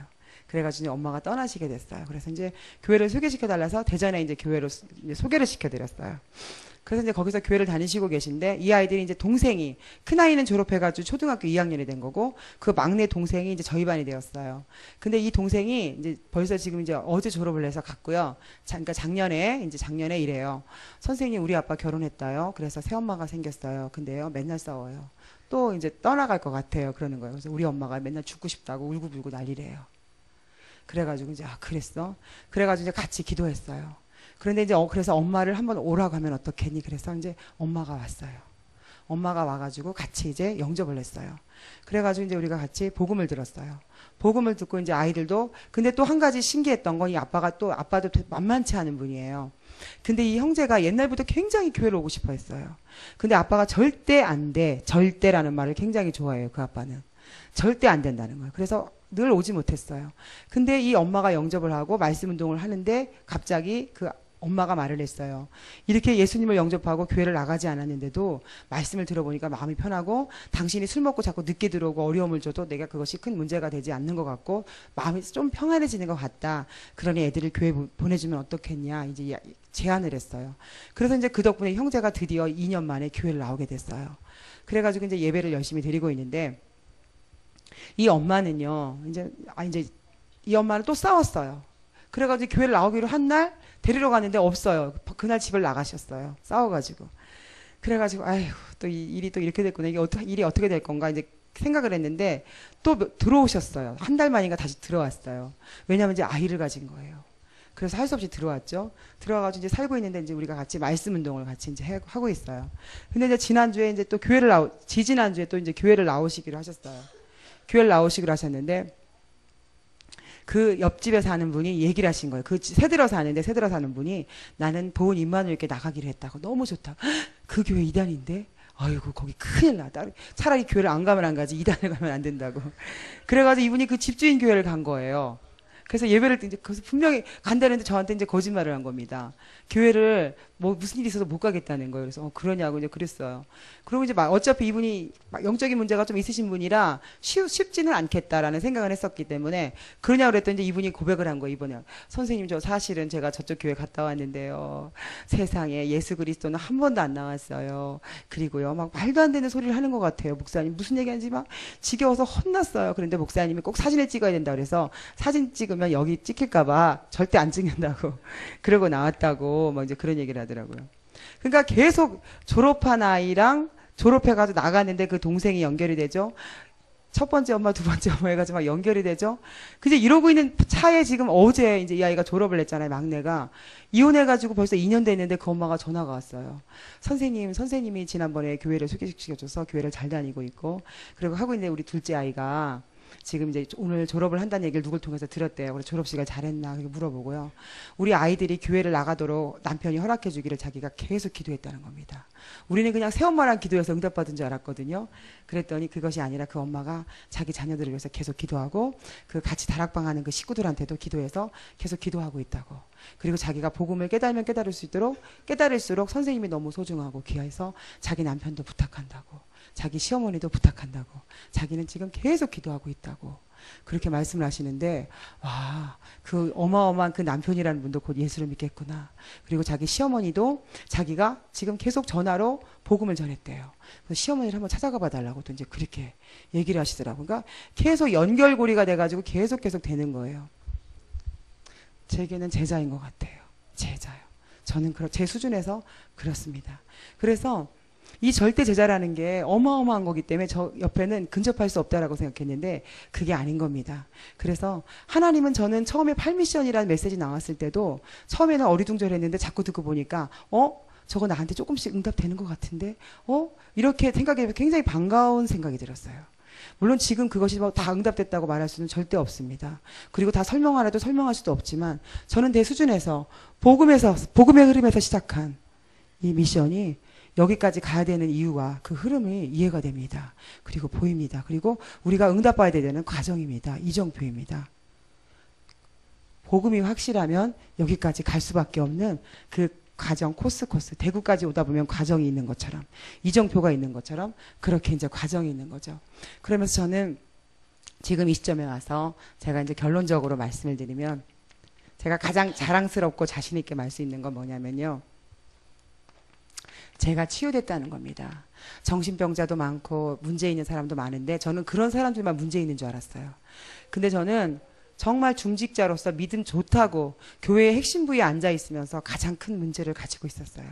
[SPEAKER 1] 그래가지고 엄마가 떠나시게 됐어요. 그래서 이제 교회를 소개시켜 달라서 대전에 이제 교회로 소개를 시켜드렸어요. 그래서 이제 거기서 교회를 다니시고 계신데 이 아이들이 이제 동생이 큰 아이는 졸업해가지고 초등학교 2학년이 된 거고 그 막내 동생이 이제 저희 반이 되었어요. 근데 이 동생이 이제 벌써 지금 이제 어제 졸업을 해서 갔고요. 자, 그러니까 작년에 이제 작년에 이래요. 선생님 우리 아빠 결혼했다요. 그래서 새 엄마가 생겼어요. 근데요 맨날 싸워요. 또 이제 떠나갈 것 같아요. 그러는 거예요. 그래서 우리 엄마가 맨날 죽고 싶다고 울고불고 난리래요. 그래가지고 이제 아 그랬어. 그래가지고 이제 같이 기도했어요. 그런데 이제 어, 그래서 엄마를 한번 오라고 하면 어떻겠니? 그래서 이제 엄마가 왔어요. 엄마가 와가지고 같이 이제 영접을 했어요. 그래가지고 이제 우리가 같이 복음을 들었어요. 복음을 듣고 이제 아이들도 근데 또 한 가지 신기했던 건 이 아빠가 또 아빠도 만만치 않은 분이에요. 근데 이 형제가 옛날부터 굉장히 교회를 오고 싶어 했어요. 근데 아빠가 절대 안 돼. 절대라는 말을 굉장히 좋아해요. 그 아빠는. 절대 안 된다는 거예요. 그래서 늘 오지 못했어요. 근데 이 엄마가 영접을 하고 말씀 운동을 하는데 갑자기 그 엄마가 말을 했어요. 이렇게 예수님을 영접하고 교회를 나가지 않았는데도 말씀을 들어보니까 마음이 편하고 당신이 술 먹고 자꾸 늦게 들어오고 어려움을 줘도 내가 그것이 큰 문제가 되지 않는 것 같고 마음이 좀 평안해지는 것 같다. 그러니 애들을 교회 보내주면 어떻겠냐 이제 제안을 했어요. 그래서 이제 그 덕분에 형제가 드디어 2년 만에 교회를 나오게 됐어요. 그래가지고 이제 예배를 열심히 드리고 있는데 이 엄마는요 이제 아 이제 이 엄마는 또 싸웠어요. 그래가지고 교회를 나오기로 한 날 데리러 갔는데 없어요. 그날 집을 나가셨어요. 싸워가지고. 그래가지고 아휴 또이 일이 또 이렇게 됐구나. 이게 어떻게 일이 어떻게 될 건가 이제 생각을 했는데 또 들어오셨어요. 한 달 만인가 다시 들어왔어요. 왜냐하면 이제 아이를 가진 거예요. 그래서 할 수 없이 들어왔죠. 들어와가지고 이제 살고 있는데 이제 우리가 같이 말씀 운동을 같이 이제 해, 하고 있어요. 근데 이제 지난주에 이제 또 교회를 나오, 지지난주에 또 이제 교회를 나오시기로 하셨어요. 교회를 나오시기로 하셨는데 그 옆집에 사는 분이 얘기를 하신 거예요. 그 새들어 사는데 새들어 사는 분이 나는 보은 임마누엘께 나가기로 했다고 너무 좋다. 그 교회 이단인데 아이고 거기 큰일 나다. 차라리 교회를 안 가면 안 가지 이단을 가면 안 된다고. 그래가지고 이분이 그 집주인 교회를 간 거예요. 그래서 예배를 이제 거기서 분명히 간다는데 저한테 이제 거짓말을 한 겁니다. 교회를 뭐 무슨 일이 있어서 못 가겠다는 거예요. 그래서 어, 그러냐고 이제 그랬어요. 그리고 이제 막 어차피 이분이 막 영적인 문제가 좀 있으신 분이라 쉽, 쉽지는 않겠다라는 생각을 했었기 때문에 그러냐고 그랬더니 이분이 고백을 한 거예요. 이번에 선생님 저 사실은 제가 저쪽 교회 갔다 왔는데요. 세상에 예수 그리스도는 한 번도 안 나왔어요. 그리고요 막 말도 안 되는 소리를 하는 것 같아요. 목사님 무슨 얘기하는지 막 지겨워서 혼났어요. 그런데 목사님이 꼭 사진을 찍어야 된다 그래서 사진 찍 으면 여기 찍힐까봐 절대 안 찍는다고 그러고 나왔다고 뭐 이제 그런 얘기를 하더라고요. 그러니까 계속 졸업한 아이랑 졸업해가지고 나가는데 그 동생이 연결이 되죠. 첫 번째 엄마, 두 번째 엄마 해가지고 막 연결이 되죠. 그제 이러고 있는 차에 지금 어제 이제 이 아이가 졸업을 했잖아요, 막내가. 이혼해가지고 벌써 2년 됐는데 그 엄마가 전화가 왔어요. 선생님, 선생님이 지난번에 교회를 소개시켜줘서 교회를 잘 다니고 있고, 그리고 하고 있는데 우리 둘째 아이가 지금 이제 오늘 졸업을 한다는 얘기를 누굴 통해서 들었대요. 그래서 졸업식을 잘했나 그렇게 물어보고요. 우리 아이들이 교회를 나가도록 남편이 허락해 주기를 자기가 계속 기도했다는 겁니다. 우리는 그냥 새엄마랑 기도해서 응답받은 줄 알았거든요. 그랬더니 그것이 아니라 그 엄마가 자기 자녀들을 위해서 계속 기도하고 그 같이 다락방 하는 그 식구들한테도 기도해서 계속 기도하고 있다고. 그리고 자기가 복음을 깨달으면 깨달을 수 있도록 깨달을수록 선생님이 너무 소중하고 귀해서 자기 남편도 부탁한다고. 자기 시어머니도 부탁한다고. 자기는 지금 계속 기도하고 있다고. 그렇게 말씀을 하시는데, 와, 그 어마어마한 그 남편이라는 분도 곧 예수를 믿겠구나. 그리고 자기 시어머니도 자기가 지금 계속 전화로 복음을 전했대요. 시어머니를 한번 찾아가 봐 달라고 또 이제 그렇게 얘기를 하시더라고요. 그러니까 계속 연결고리가 돼가지고 계속 계속 되는 거예요. 제게는 제자인 것 같아요. 제자요. 저는 제 수준에서 그렇습니다. 그래서 이 절대 제자라는 게 어마어마한 거기 때문에 저 옆에는 근접할 수 없다라고 생각했는데 그게 아닌 겁니다. 그래서 하나님은 저는 처음에 팔미션이라는 메시지 나왔을 때도 처음에는 어리둥절했는데 자꾸 듣고 보니까 어 저거 나한테 조금씩 응답되는 것 같은데 어 이렇게 생각해 굉장히 반가운 생각이 들었어요. 물론 지금 그것이 뭐다 응답됐다고 말할 수는 절대 없습니다. 그리고 다 설명하라도 설명할 수도 없지만 저는 내 수준에서 복음에서 복음의 흐름에서 시작한 이 미션이 여기까지 가야 되는 이유와 그 흐름이 이해가 됩니다. 그리고 보입니다. 그리고 우리가 응답받아야 되는 과정입니다. 이정표입니다. 복음이 확실하면 여기까지 갈 수밖에 없는 그 과정 코스 코스 대구까지 오다 보면 과정이 있는 것처럼 이정표가 있는 것처럼 그렇게 이제 과정이 있는 거죠. 그러면서 저는 지금 이 시점에 와서 제가 이제 결론적으로 말씀을 드리면 제가 가장 자랑스럽고 자신 있게 말 수 있는 건 뭐냐면요. 제가 치유됐다는 겁니다. 정신병자도 많고 문제 있는 사람도 많은데 저는 그런 사람들만 문제 있는 줄 알았어요. 근데 저는 정말 중직자로서 믿음 좋다고 교회의 핵심 부위에 앉아 있으면서 가장 큰 문제를 가지고 있었어요.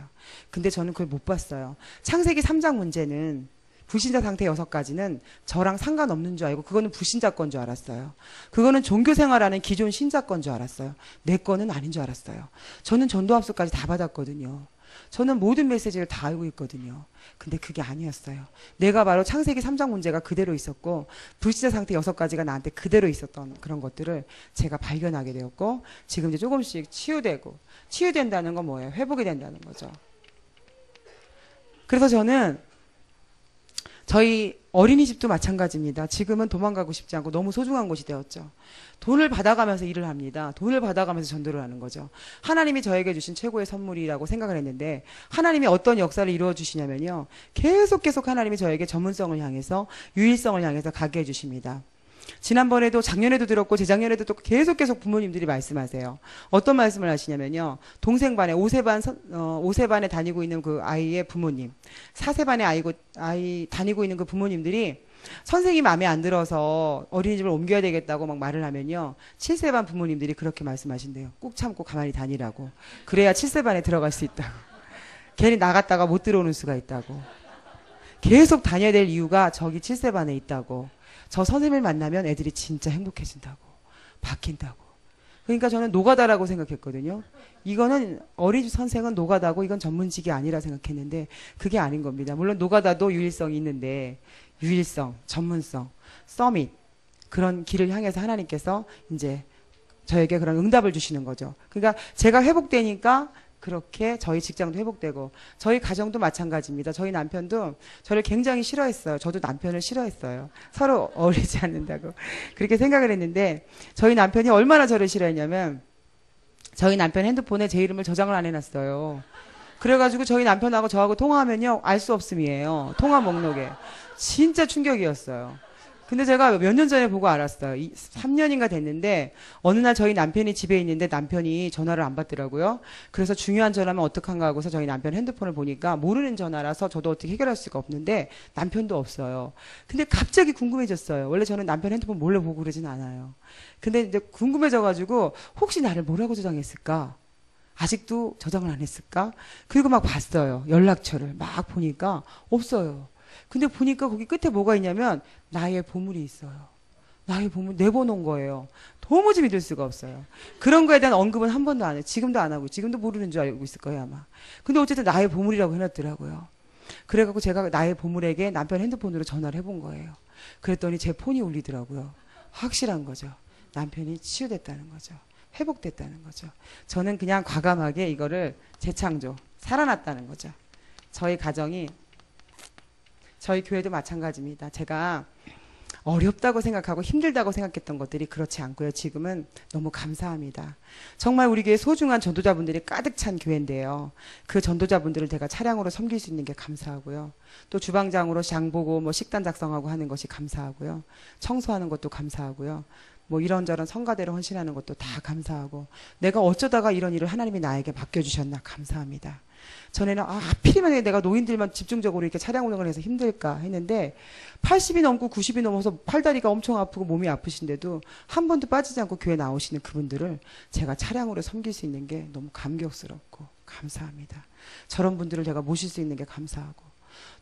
[SPEAKER 1] 근데 저는 그걸 못 봤어요. 창세기 3장 문제는 불신자 상태 여섯 가지는 저랑 상관없는 줄 알고 그거는 불신자 건 줄 알았어요. 그거는 종교 생활하는 기존 신자 건 줄 알았어요. 내 거는 아닌 줄 알았어요. 저는 전도 합수까지 다 받았거든요. 저는 모든 메시지를 다 알고 있거든요. 근데 그게 아니었어요. 내가 바로 창세기 3장 문제가 그대로 있었고 불신자 상태 여섯 가지가 나한테 그대로 있었던 그런 것들을 제가 발견하게 되었고 지금 이제 조금씩 치유되고 치유된다는 건 뭐예요? 회복이 된다는 거죠. 그래서 저는 저희 어린이집도 마찬가지입니다. 지금은 도망가고 싶지 않고 너무 소중한 곳이 되었죠. 돈을 받아가면서 일을 합니다. 돈을 받아가면서 전도를 하는 거죠. 하나님이 저에게 주신 최고의 선물이라고 생각을 했는데 하나님이 어떤 역사를 이루어 주시냐면요. 계속 계속 하나님이 저에게 전문성을 향해서 유일성을 향해서 가게 해 주십니다. 지난번에도 작년에도 들었고 재작년에도 또 계속 계속 부모님들이 말씀하세요. 어떤 말씀을 하시냐면요. 동생 반에 5세 반 어, 5세 반에 다니고 있는 그 아이의 부모님, 4세 반에 아이고 아이 다니고 있는 그 부모님들이 선생님이 마음에 안 들어서 어린이집을 옮겨야 되겠다고 막 말을 하면요. 7세 반 부모님들이 그렇게 말씀하신대요. 꾹 참고 가만히 다니라고. 그래야 7세 반에 들어갈 수 있다고. 괜히 나갔다가 못 들어오는 수가 있다고. 계속 다녀야 될 이유가 저기 7세 반에 있다고. 저 선생님을 만나면 애들이 진짜 행복해진다고. 바뀐다고. 그러니까 저는 노가다라고 생각했거든요. 이거는 어린이집 선생은 노가다고 이건 전문직이 아니라 생각했는데 그게 아닌 겁니다. 물론 노가다도 유일성이 있는데 유일성, 전문성, 서밋 그런 길을 향해서 하나님께서 이제 저에게 그런 응답을 주시는 거죠. 그러니까 제가 회복되니까 그렇게 저희 직장도 회복되고 저희 가정도 마찬가지입니다. 저희 남편도 저를 굉장히 싫어했어요. 저도 남편을 싫어했어요. 서로 어울리지 않는다고 그렇게 생각을 했는데 저희 남편이 얼마나 저를 싫어했냐면 저희 남편 핸드폰에 제 이름을 저장을 안 해놨어요. 그래가지고 저희 남편하고 저하고 통화하면요 알 수 없음이에요. 통화 목록에 진짜 충격이었어요. 근데 제가 몇 년 전에 보고 알았어요. 이 3년인가 됐는데 어느 날 저희 남편이 집에 있는데 남편이 전화를 안 받더라고요. 그래서 중요한 전화면 어떡한가 하고서 저희 남편 핸드폰을 보니까 모르는 전화라서 저도 어떻게 해결할 수가 없는데 남편도 없어요. 근데 갑자기 궁금해졌어요. 원래 저는 남편 핸드폰 몰래 보고 그러진 않아요. 근데 이제 궁금해져가지고 혹시 나를 뭐라고 저장했을까? 아직도 저장을 안 했을까? 그리고 막 봤어요. 연락처를 막 보니까 없어요. 근데 보니까 거기 끝에 뭐가 있냐면 나의 보물이 있어요. 나의 보물 내보놓은 거예요. 도무지 믿을 수가 없어요. 그런 거에 대한 언급은 한 번도 안 해요. 지금도 안 하고 지금도 모르는 줄 알고 있을 거예요 아마. 근데 어쨌든 나의 보물이라고 해놨더라고요. 그래갖고 제가 나의 보물에게 남편 핸드폰으로 전화를 해본 거예요. 그랬더니 제 폰이 울리더라고요. 확실한 거죠. 남편이 치유됐다는 거죠. 회복됐다는 거죠. 저는 그냥 과감하게 이거를 재창조, 살아났다는 거죠. 저희 가정이 저희 교회도 마찬가지입니다. 제가 어렵다고 생각하고 힘들다고 생각했던 것들이 그렇지 않고요. 지금은 너무 감사합니다. 정말 우리 교회 소중한 전도자분들이 가득 찬 교회인데요. 그 전도자분들을 제가 차량으로 섬길 수 있는 게 감사하고요. 또 주방장으로 장 보고 뭐 식단 작성하고 하는 것이 감사하고요. 청소하는 것도 감사하고요. 뭐 이런저런 성가대로 헌신하는 것도 다 감사하고 내가 어쩌다가 이런 일을 하나님이 나에게 맡겨주셨나 감사합니다. 전에는 아, 하필이면 내가 노인들만 집중적으로 이렇게 차량 운행을 해서 힘들까 했는데 80이 넘고 90이 넘어서 팔다리가 엄청 아프고 몸이 아프신데도 한 번도 빠지지 않고 교회 나오시는 그분들을 제가 차량으로 섬길 수 있는 게 너무 감격스럽고 감사합니다. 저런 분들을 제가 모실 수 있는 게 감사하고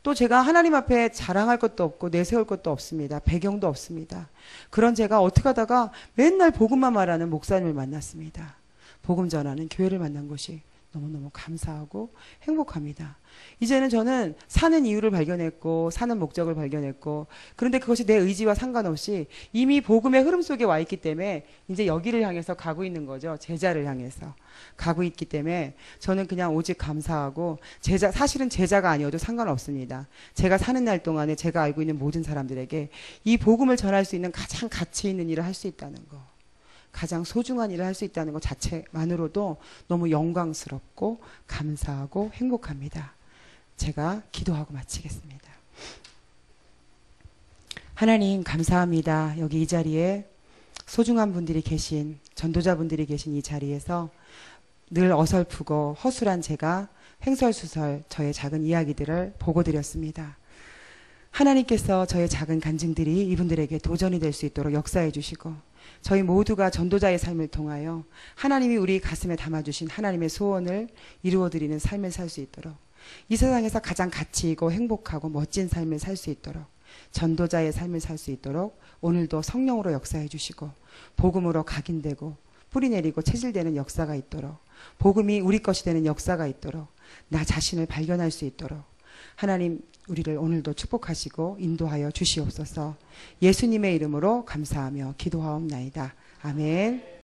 [SPEAKER 1] 또 제가 하나님 앞에 자랑할 것도 없고 내세울 것도 없습니다. 배경도 없습니다. 그런 제가 어떻게 하다가 맨날 복음만 말하는 목사님을 만났습니다. 복음 전하는 교회를 만난 것이 너무너무 감사하고 행복합니다. 이제는 저는 사는 이유를 발견했고 사는 목적을 발견했고 그런데 그것이 내 의지와 상관없이 이미 복음의 흐름 속에 와 있기 때문에 이제 여기를 향해서 가고 있는 거죠. 제자를 향해서 가고 있기 때문에 저는 그냥 오직 감사하고 제자 사실은 제자가 아니어도 상관없습니다. 제가 사는 날 동안에 제가 알고 있는 모든 사람들에게 이 복음을 전할 수 있는 가장 가치 있는 일을 할 수 있다는 거. 가장 소중한 일을 할 수 있다는 것 자체만으로도 너무 영광스럽고 감사하고 행복합니다. 제가 기도하고 마치겠습니다. 하나님 감사합니다. 여기 이 자리에 소중한 분들이 계신 전도자분들이 계신 이 자리에서 늘 어설프고 허술한 제가 횡설수설 저의 작은 이야기들을 보고 드렸습니다. 하나님께서 저의 작은 간증들이 이분들에게 도전이 될 수 있도록 역사해 주시고 저희 모두가 전도자의 삶을 통하여 하나님이 우리 가슴에 담아주신 하나님의 소원을 이루어드리는 삶을 살 수 있도록 이 세상에서 가장 가치 있고 행복하고 멋진 삶을 살 수 있도록 전도자의 삶을 살 수 있도록 오늘도 성령으로 역사해 주시고 복음으로 각인되고 뿌리 내리고 체질되는 역사가 있도록 복음이 우리 것이 되는 역사가 있도록 나 자신을 발견할 수 있도록 하나님 우리를 오늘도 축복하시고 인도하여 주시옵소서 예수님의 이름으로 감사하며 기도하옵나이다. 아멘.